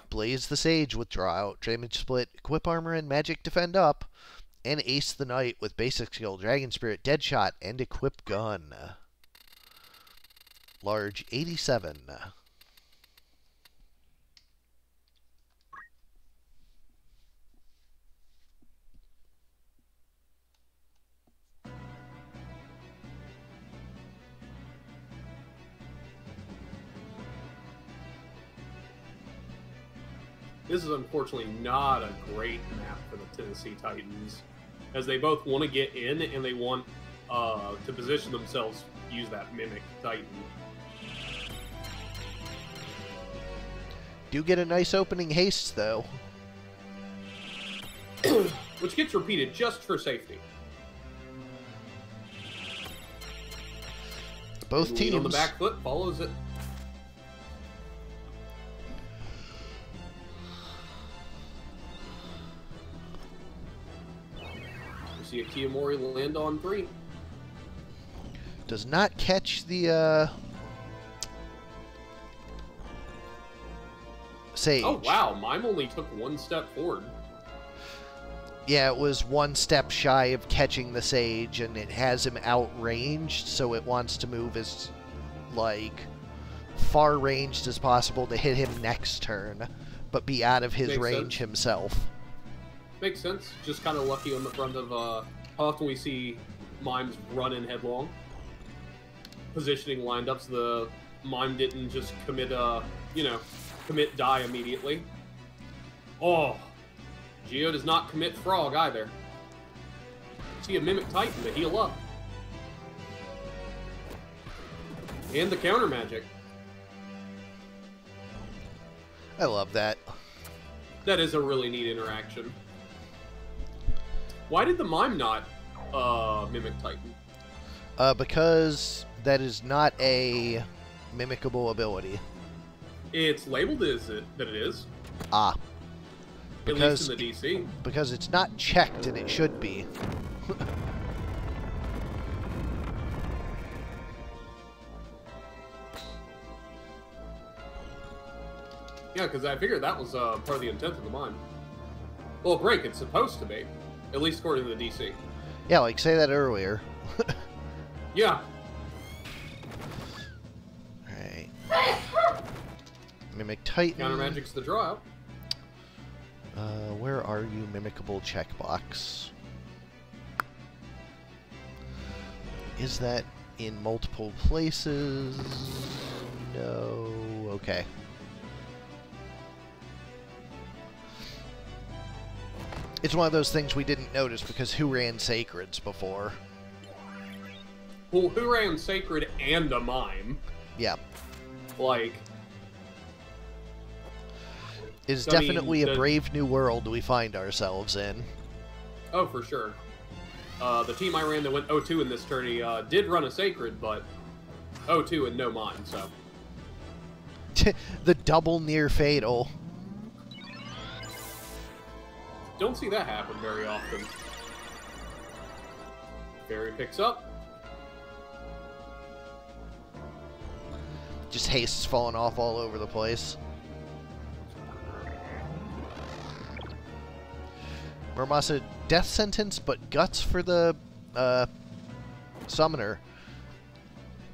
Blaze the Sage with Out, Damage Split, Equip Armor, and Magic Defend Up. And Ace the Knight with Basic Skill, Dragon Spirit, Deadshot, and Equip Gun. Large 87. This is unfortunately not a great map for the Tennessee Titans, as they both want to get in and they want uh, to position themselves use that mimic Titan. Do get a nice opening haste, though. which gets repeated just for safety. Both Lean teams. on the back foot follows it. We see a Kiyomori land on three. does not catch the uh, sage. Oh wow, mime only took one step forward. Yeah, it was one step shy of catching the sage, and it has him outranged, so it wants to move as like far ranged as possible to hit him next turn, but be out of his Makes range sense. himself. Makes sense. Just kind of lucky on the front of. Uh, how often we see mimes run in headlong. Positioning lined up so the mime didn't just commit a, you know commit die immediately. Oh, Geo does not commit frog either. See a mimic titan to heal up. And the counter magic. I love that. That is a really neat interaction. Why did the mime not uh, mimic Titan? Uh, because that is not a mimicable ability. It's labeled as it that it is. Ah, At Because- least in the DC. because it's not checked and it should be. Yeah, because I figured that was uh, part of the intent of the mine. Well, break. It's supposed to be, at least according to the DC. Yeah, like say that earlier. Yeah. Mimic Titan. Counter magic's the draw out. Uh, where are you, mimicable checkbox? Is that in multiple places? No. Okay. It's one of those things we didn't notice because who ran Sacreds before? Well, who ran sacred and a mime? Yeah. Like, It's I mean, definitely a brave new world we find ourselves in. oh, for sure. Uh, the team I ran that went 0-2 in this tourney uh, did run a sacred, but 0-2 and no mine. So the double near fatal. don't see that happen very often. Fairy picks up. Just hastes falling off all over the place. Muramasa death sentence, but guts for the uh, summoner.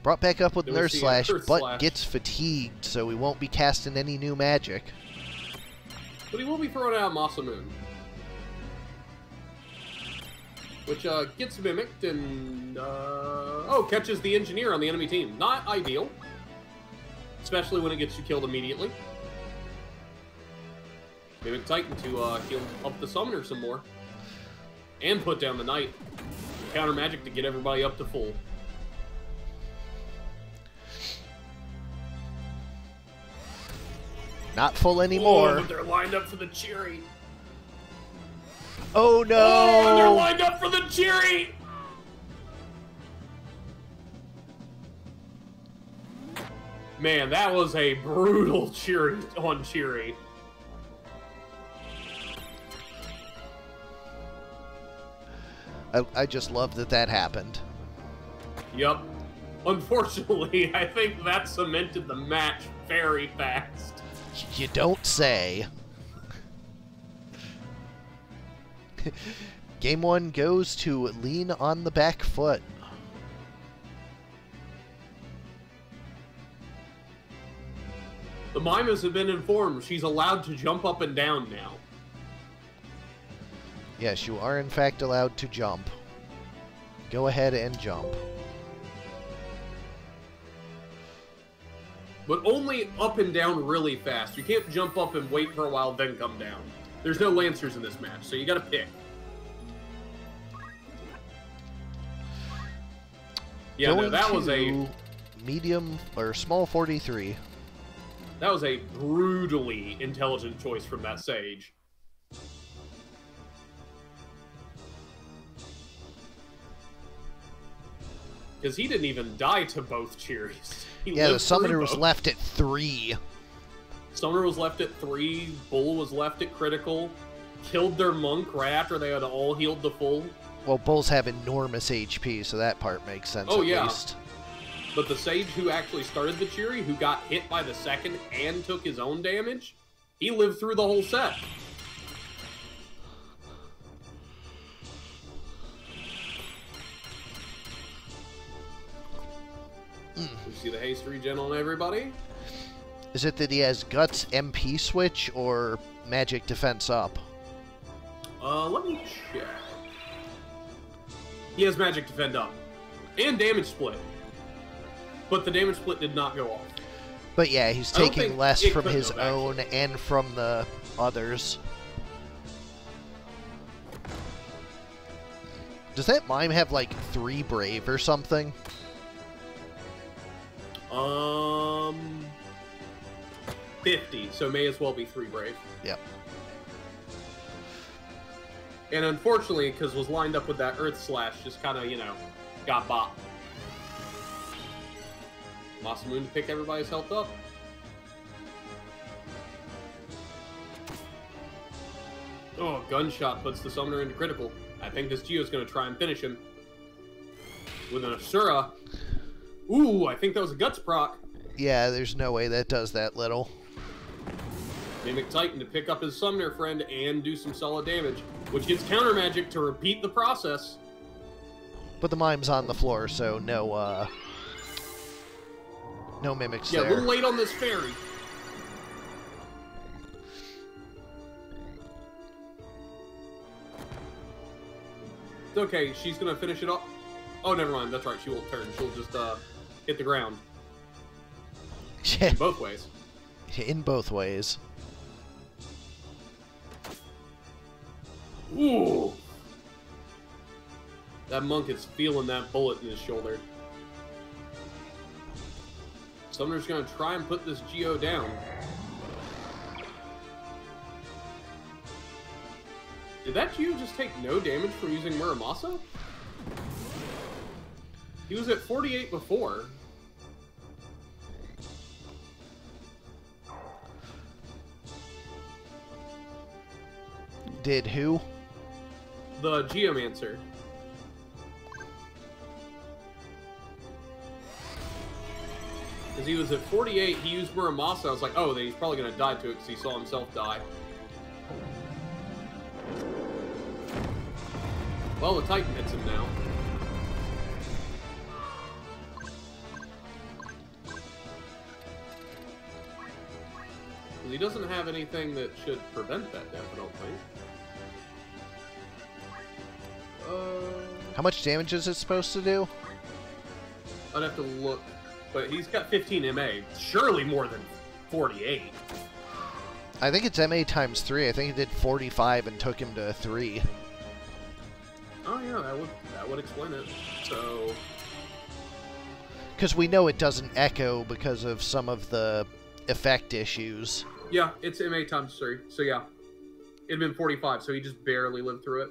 Brought back up with Nurse Slash, but Slash. gets fatigued, so we won't be casting any new magic. But he will be throwing out Masamune. Which uh, gets mimicked and. Uh, oh, catches the engineer on the enemy team. Not ideal. Especially when it gets you killed immediately. Mimic Titan to uh, heal up the summoner some more. And put down the knight. Counter magic to get everybody up to full. Not full Oh, anymore. but they're lined up for the cheery. Oh no! Oh, they're lined up for the cheery! Man, that was a brutal cheery on cheery. I, I just love that that happened. Yep. Unfortunately, I think that cemented the match very fast. You don't say. Game one goes to lean on the back foot. The Mimas have been informed she's allowed to jump up and down now. Yes, you are in fact allowed to jump. Go ahead and jump. But only up and down really fast. You can't jump up and wait for a while, then come down. There's no Lancers in this match, so you gotta pick. Yeah, no, that was a medium or small 43. that was a brutally intelligent choice from that sage. Because he didn't even die to both cheeries. He Yeah, the summoner was left at 3. Summoner was left at three. Bull was left at critical. Killed their monk right after they had all healed the full. Well, bulls have enormous HP, so that part makes sense Oh, at yeah. least. But the sage who actually started the cheery, who got hit by the second and took his own damage, he lived through the whole set. You see the haste regen on everybody? Is it that he has Guts MP switch or Magic Defense up? Uh, let me check. He has magic defend up. And damage split. But the damage split did not go off. But yeah, he's taking less from his own and from the others. Does that mime have like three brave or something? Um, fifty. So may as well be three brave. Yep. And unfortunately, because was lined up with that Earth Slash, just kind of you know, got bopped. moon to pick everybody's health up. Oh, gunshot puts the summoner into critical. I think this Geo's going to try and finish him with an Asura. Ooh, I think that was a Guts proc. Yeah, there's no way that does that little. Mimic Titan to pick up his summoner friend and do some solid damage, which gets counter magic to repeat the process. But the mime's on the floor, so no, uh... No mimics Yeah, a there. little late on this fairy. It's okay, she's gonna finish it up. Oh, never mind, that's right, she won't turn. She'll just, uh, hit the ground. In both ways. In both ways. Ooh! That monk is feeling that bullet in his shoulder. Summoner's gonna try and put this Geo down. Did that Geo just take no damage from using Muramasa? He was at 48 before. Did who? The Geomancer. Because he was at 48, he used Muramasa. I was like, oh, then he's probably going to die to it because he saw himself die. Well, the Titan hits him now. He doesn't have anything that should prevent that death, I don't think. Uh, How much damage is it supposed to do? I'd have to look, but he's got 15 MA. Surely more than 48. I think it's MA times 3. I think it did 45 and took him to 3. Oh yeah, that would that would explain it. So Because we know it doesn't echo because of some of the effect issues. Yeah, it's MA times three. So yeah, it'd been 45. So he just barely lived through it.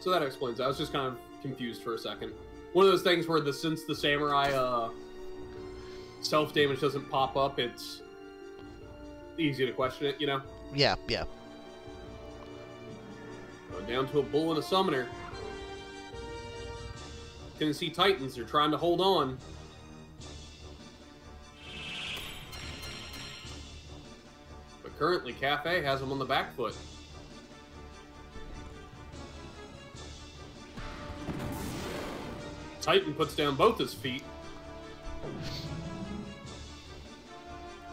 So that explains. That. I was just kind of confused for a second. One of those things where the since the samurai uh, self damage doesn't pop up, it's easy to question it. You know. Yeah, yeah. Uh, down to a bull and a summoner. Tennessee Titans are trying to hold on. But currently, Kaffe has them on the back foot. Titan puts down both his feet.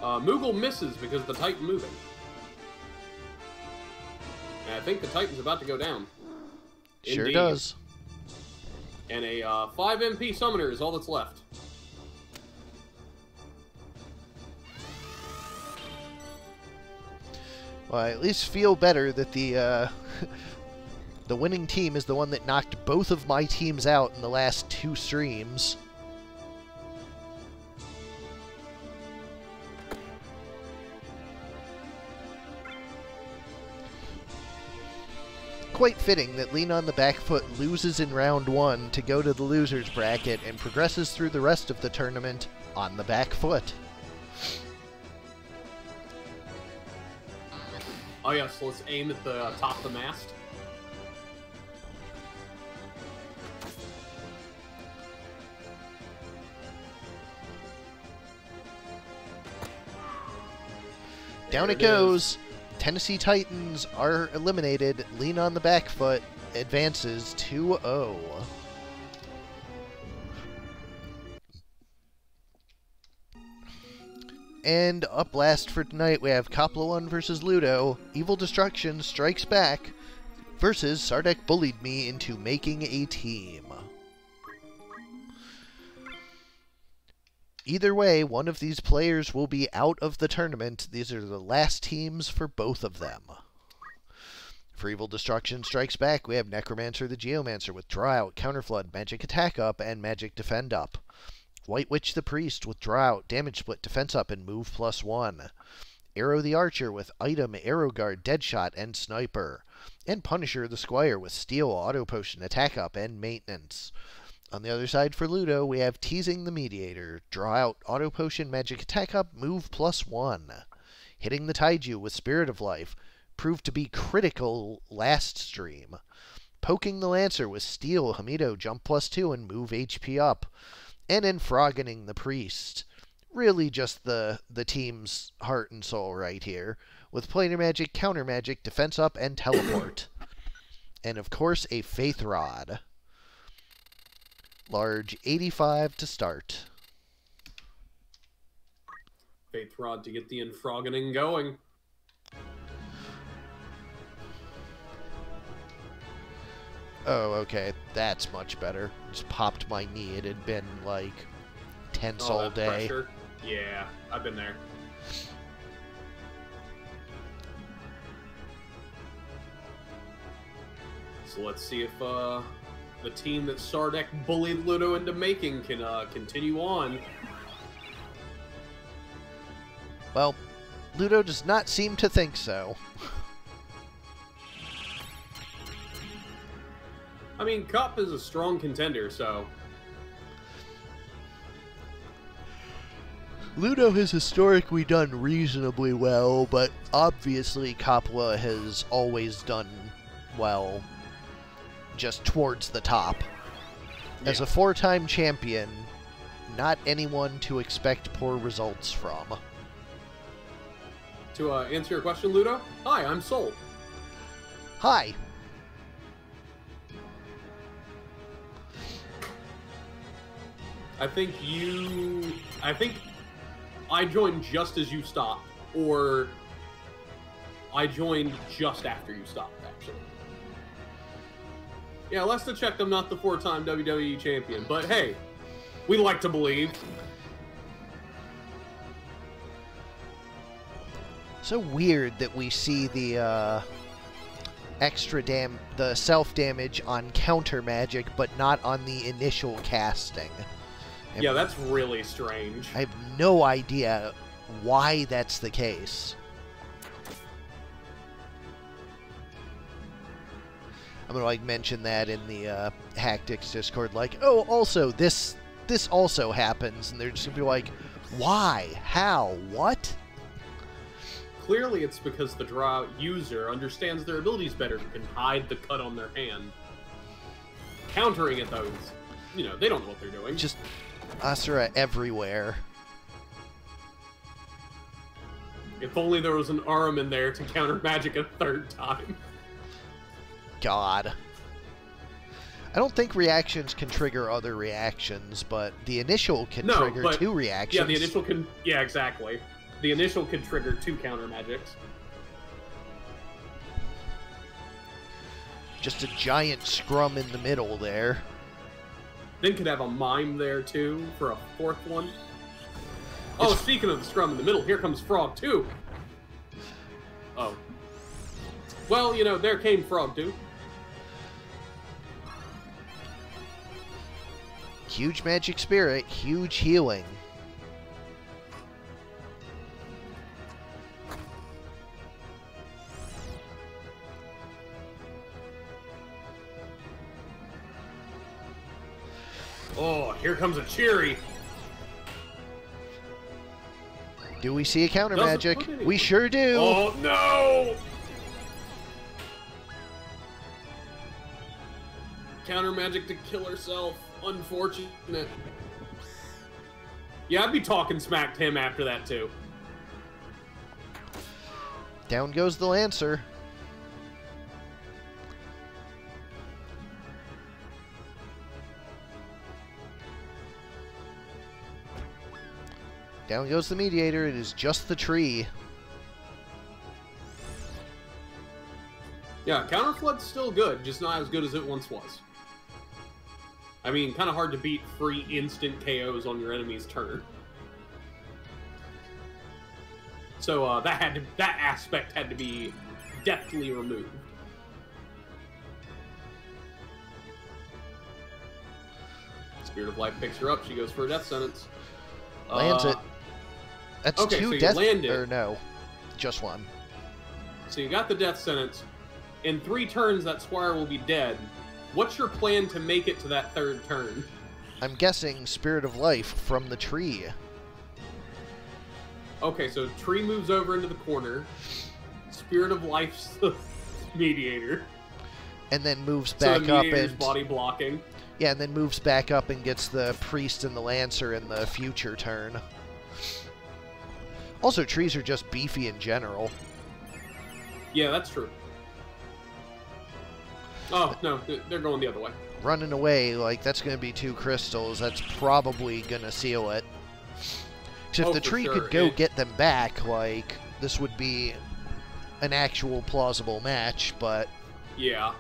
Uh, Moogle misses because the Titan moving. And I think the Titan's about to go down. Sure Indeed. does. And a uh, 5 MP summoner is all that's left. Well, I at least feel better that the uh, the winning team is the one that knocked both of my teams out in the last two streams. Quite fitting that Lean on the Back Foot loses in round one to go to the losers bracket and progresses through the rest of the tournament on the back foot. Oh yeah, so let's aim at the uh, top of the mast. Down it is. Tennessee Titans are eliminated. Lean on the back foot advances 2 0. And up last for tonight, we have Coppola 1 versus Ludo. Evil Destruction strikes back versus Sardek bullied me into making a team. Either way, one of these players will be out of the tournament. These are the last teams for both of them. For Evil Destruction Strikes Back, we have Necromancer the Geomancer with Draw Out, Counterflood, Magic Attack Up, and Magic Defend Up. White Witch the Priest with Out, Damage Split, Defense Up, and Move Plus 1. Arrow the Archer with Item, Arrow Guard, Deadshot, and Sniper. And Punisher the Squire with Steal, Auto Potion, Attack Up, and Maintenance. On the other side for Ludo, we have Teasing the Mediator. Draw out Auto Potion Magic Attack Up, move plus one. Hitting the Taiju with Spirit of Life proved to be critical last stream. Poking the Lancer with Steal, Hamedo jump plus two and move HP up. And Enfroggening the Priest. Really just the, the team's heart and soul right here. With Planar Magic, Counter Magic, Defense Up, and Teleport. and of course, a Faith Rod. Large 85 to start. Faith Rod to get the enfroggening going. Oh, okay. That's much better. Just popped my knee. It had been like tense Oh, all day. pressure. Yeah, I've been there. So let's see if uh, the team that Sardek bullied Ludo into making can uh, continue on. Well, Ludo does not seem to think so. I mean, Cup is a strong contender, so Ludo has historically done reasonably well, but obviously Coppola has always done well just towards the top. As a four time champion, not anyone to expect poor results from. to uh, answer your question, Ludo, hi, I'm Soul. Hi! I think you. I think I joined just as you stopped, or I joined just after you stopped, actually. Yeah, let's to check I'm not the four time WWE champion, but hey, we like to believe. So weird that we see the uh, extra dam, the self damage on counter magic, but not on the initial casting. And Yeah, that's really strange. I have no idea why that's the case. I'm gonna like mention that in the uh, Hacktics Discord, like, oh, also this this also happens, and they're just gonna be like, why, how, what? Clearly, it's because the draw user understands their abilities better and can hide the cut on their hand. Countering it, though, is, you know, they don't know what they're doing. Just Asura everywhere. If only there was an arm in there to counter magic a third time. God. I don't think reactions can trigger other reactions, but the initial can No, trigger but- two reactions. Yeah, the initial can. Yeah, exactly. The initial can trigger two counter magics. Just a giant scrum in the middle there. Then could have a mime there too for a fourth one. Oh, It's- speaking of the scrum in the middle, here comes Frog too. Oh. Well, you know, there came Frog too. Huge magic spirit, huge healing. Oh, here comes a cheery. Do we see a counter Doesn't magic? We sure do. Oh no! Counter magic to kill herself. Unfortunate. Yeah, I'd be talking smack to him after that too. Down goes the Lancer. Down goes the Mediator. It is just the tree. Yeah, counter flood's still good, just not as good as it once was. I mean, kind of hard to beat free instant KOs on your enemy's turn. So uh, that had to, that aspect had to be deftly removed. Spirit of Life picks her up. She goes for a death sentence. Lands Uh, it. That's okay, two so death. land. Or no, just one. So you got the death sentence. In three turns, that squire will be dead. What's your plan to make it to that third turn? I'm guessing Spirit of Life from the tree. Okay, so tree moves over into the corner. Spirit of Life's the mediator. And then moves So back the up mediator's and body blocking. yeah, and then moves back up and gets the priest and the lancer in the future turn. Also, trees are just beefy in general. Yeah, that's true. Oh no, they're going the other way. Running away, like that's going to be two crystals. That's probably going to seal it. 'Cause if Oh, the tree sure. could go It- get them back, like this would be an actual plausible match. But Yeah,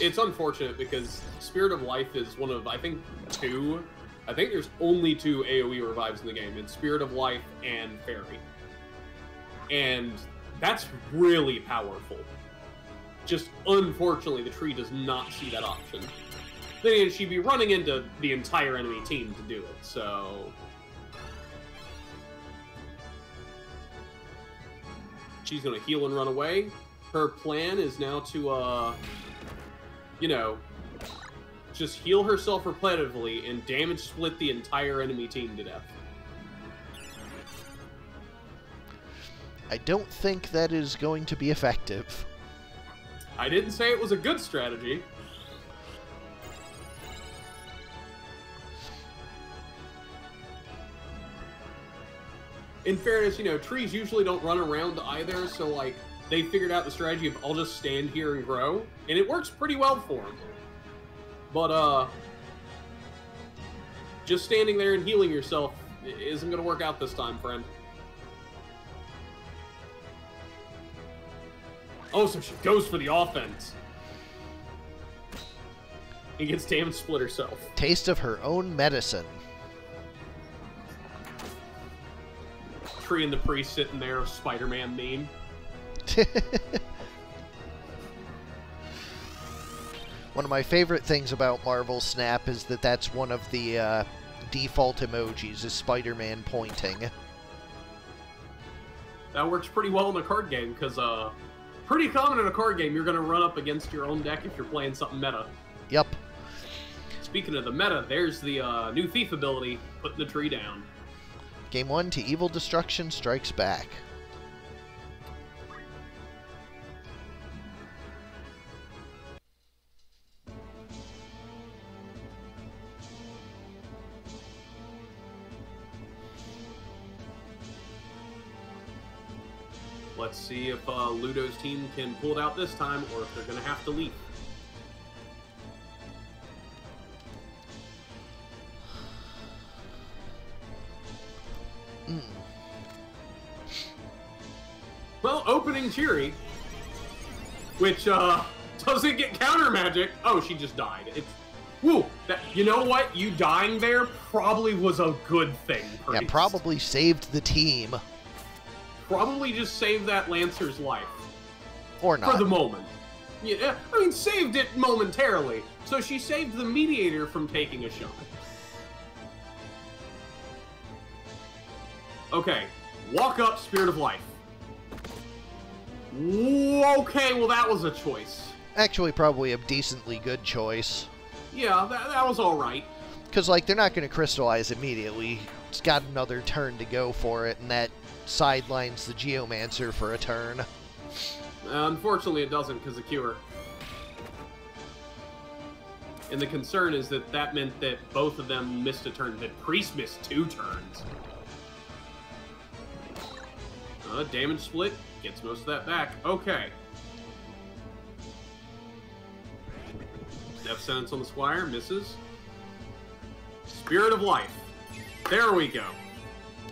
it's unfortunate because Spirit of Life is one of I think two. I think there's only two AOE revives in the game. It's Spirit of Life and Fairy, and that's really powerful. Just unfortunately, the tree does not see that option. Then she'd be running into the entire enemy team to do it. So she's gonna heal and run away. Her plan is now to, uh, you know, just heal herself repetitively and damage split the entire enemy team to death. I don't think that is going to be effective. I didn't say it was a good strategy. In fairness, you know, trees usually don't run around either, so like they figured out the strategy of I'll just stand here and grow, and it works pretty well for them. But uh just standing there and healing yourself isn't going to work out this time, friend. Oh, so she goes for the offense. And gets damage split herself. Taste of her own medicine. Tree and the priest sitting there, Spider-Man meme. one of my favorite things about Marvel Snap is that that's one of the uh, default emojis is Spider-Man pointing. That works pretty well in the card game, because, uh, pretty common in a card game, you're going to run up against your own deck if you're playing something meta. Yep. Speaking of the meta, there's the uh, new thief ability, putting the tree down. Game one to Evil Destruction strikes back. See if uh, Ludo's team can pull it out this time, or if they're going to have to leave. Mm. Well, opening Cheery, which uh doesn't get counter magic. Oh, she just died. It's woo. That you know what? You dying there probably was a good thing. Yeah, probably saved the team. Probably just saved that Lancer's life Or not. for the moment. Yeah, I mean, saved it momentarily. So she saved the mediator from taking a shot. Okay, walk up, Spirit of Life. Okay, well that was a choice. Actually, probably a decently good choice. Yeah, that, that was all right. Because, like, they're not going to crystallize immediately. It's got another turn to go for it, and that sidelines the Geomancer for a turn. Uh, unfortunately, it doesn't because of Cure. And the concern is that that meant that both of them missed a turn. That Priest missed two turns. Uh, damage split gets most of that back. Okay. Death sentence on the Squire misses. Spirit of Life. There we go.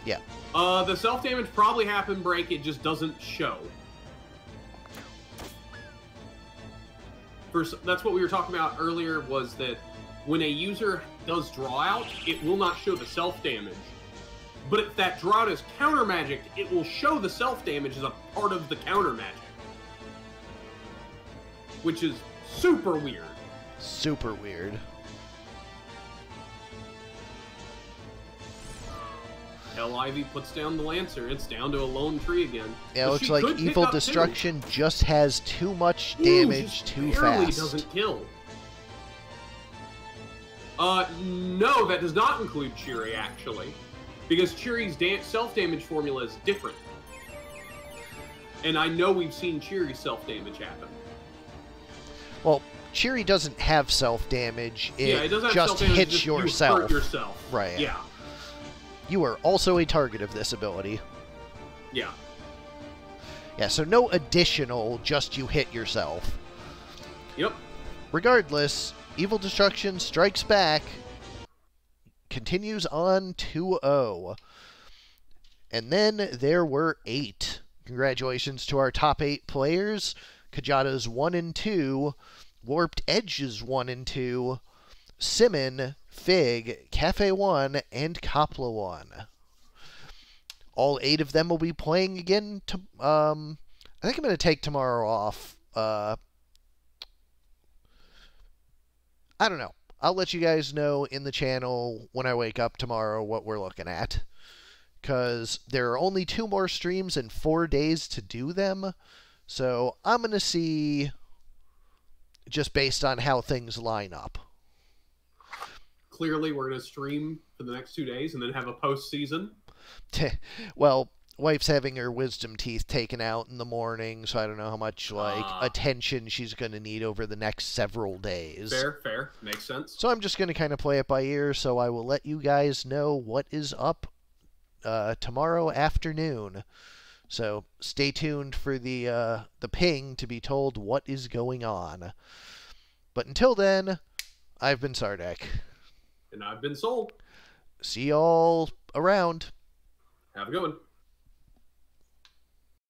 Yeah. Uh, the self damage probably happened break. It just doesn't show. For, that's what we were talking about earlier. Was that when a user does draw out, it will not show the self damage. But if that draw out is counter magic, it will show the self damage as a part of the counter magic, which is super weird. Super weird. Hell Ivy puts down the Lancer. It's down to a lone tree again. Yeah, it looks like Evil two. Destruction just has too much Ooh, damage just too fast. doesn't kill. Uh, no, that does not include Cheery, actually. Because Cheery's da- self damage formula is different. And I know we've seen Cheery's self damage happen. Well, Cheery doesn't have self damage. It, yeah, it doesn't have just self-damage, hits just you yourself. hurt yourself. Right. Yeah. You are also a target of this ability. Yeah. Yeah, so no additional, just you hit yourself. Yep. Regardless, Evil Destruction strikes back, continues on 2 0. And then there were eight. Congratulations to our top eight players. Kjata's 1 and 2, Warped Edges 1 and 2, Simmon, Fig, Kaffe 1, and Coppola 1. All eight of them will be playing again. To, um, I think I'm going to take tomorrow off. Uh, I don't know. I'll let you guys know in the channel when I wake up tomorrow what we're looking at. Because there are only two more streams and four days to do them. So I'm going to see just based on how things line up. Clearly, we're going to stream for the next two days and then have a postseason. well, wife's having her wisdom teeth taken out in the morning, so I don't know how much like Ah. attention she's going to need over the next several days. Fair, fair. Makes sense. So I'm just going to kind of play it by ear, so I will let you guys know what is up uh, tomorrow afternoon. So stay tuned for the uh, the ping to be told what is going on. But until then, I've been Sardek. And I've been sold. See y'all around. Have a good one.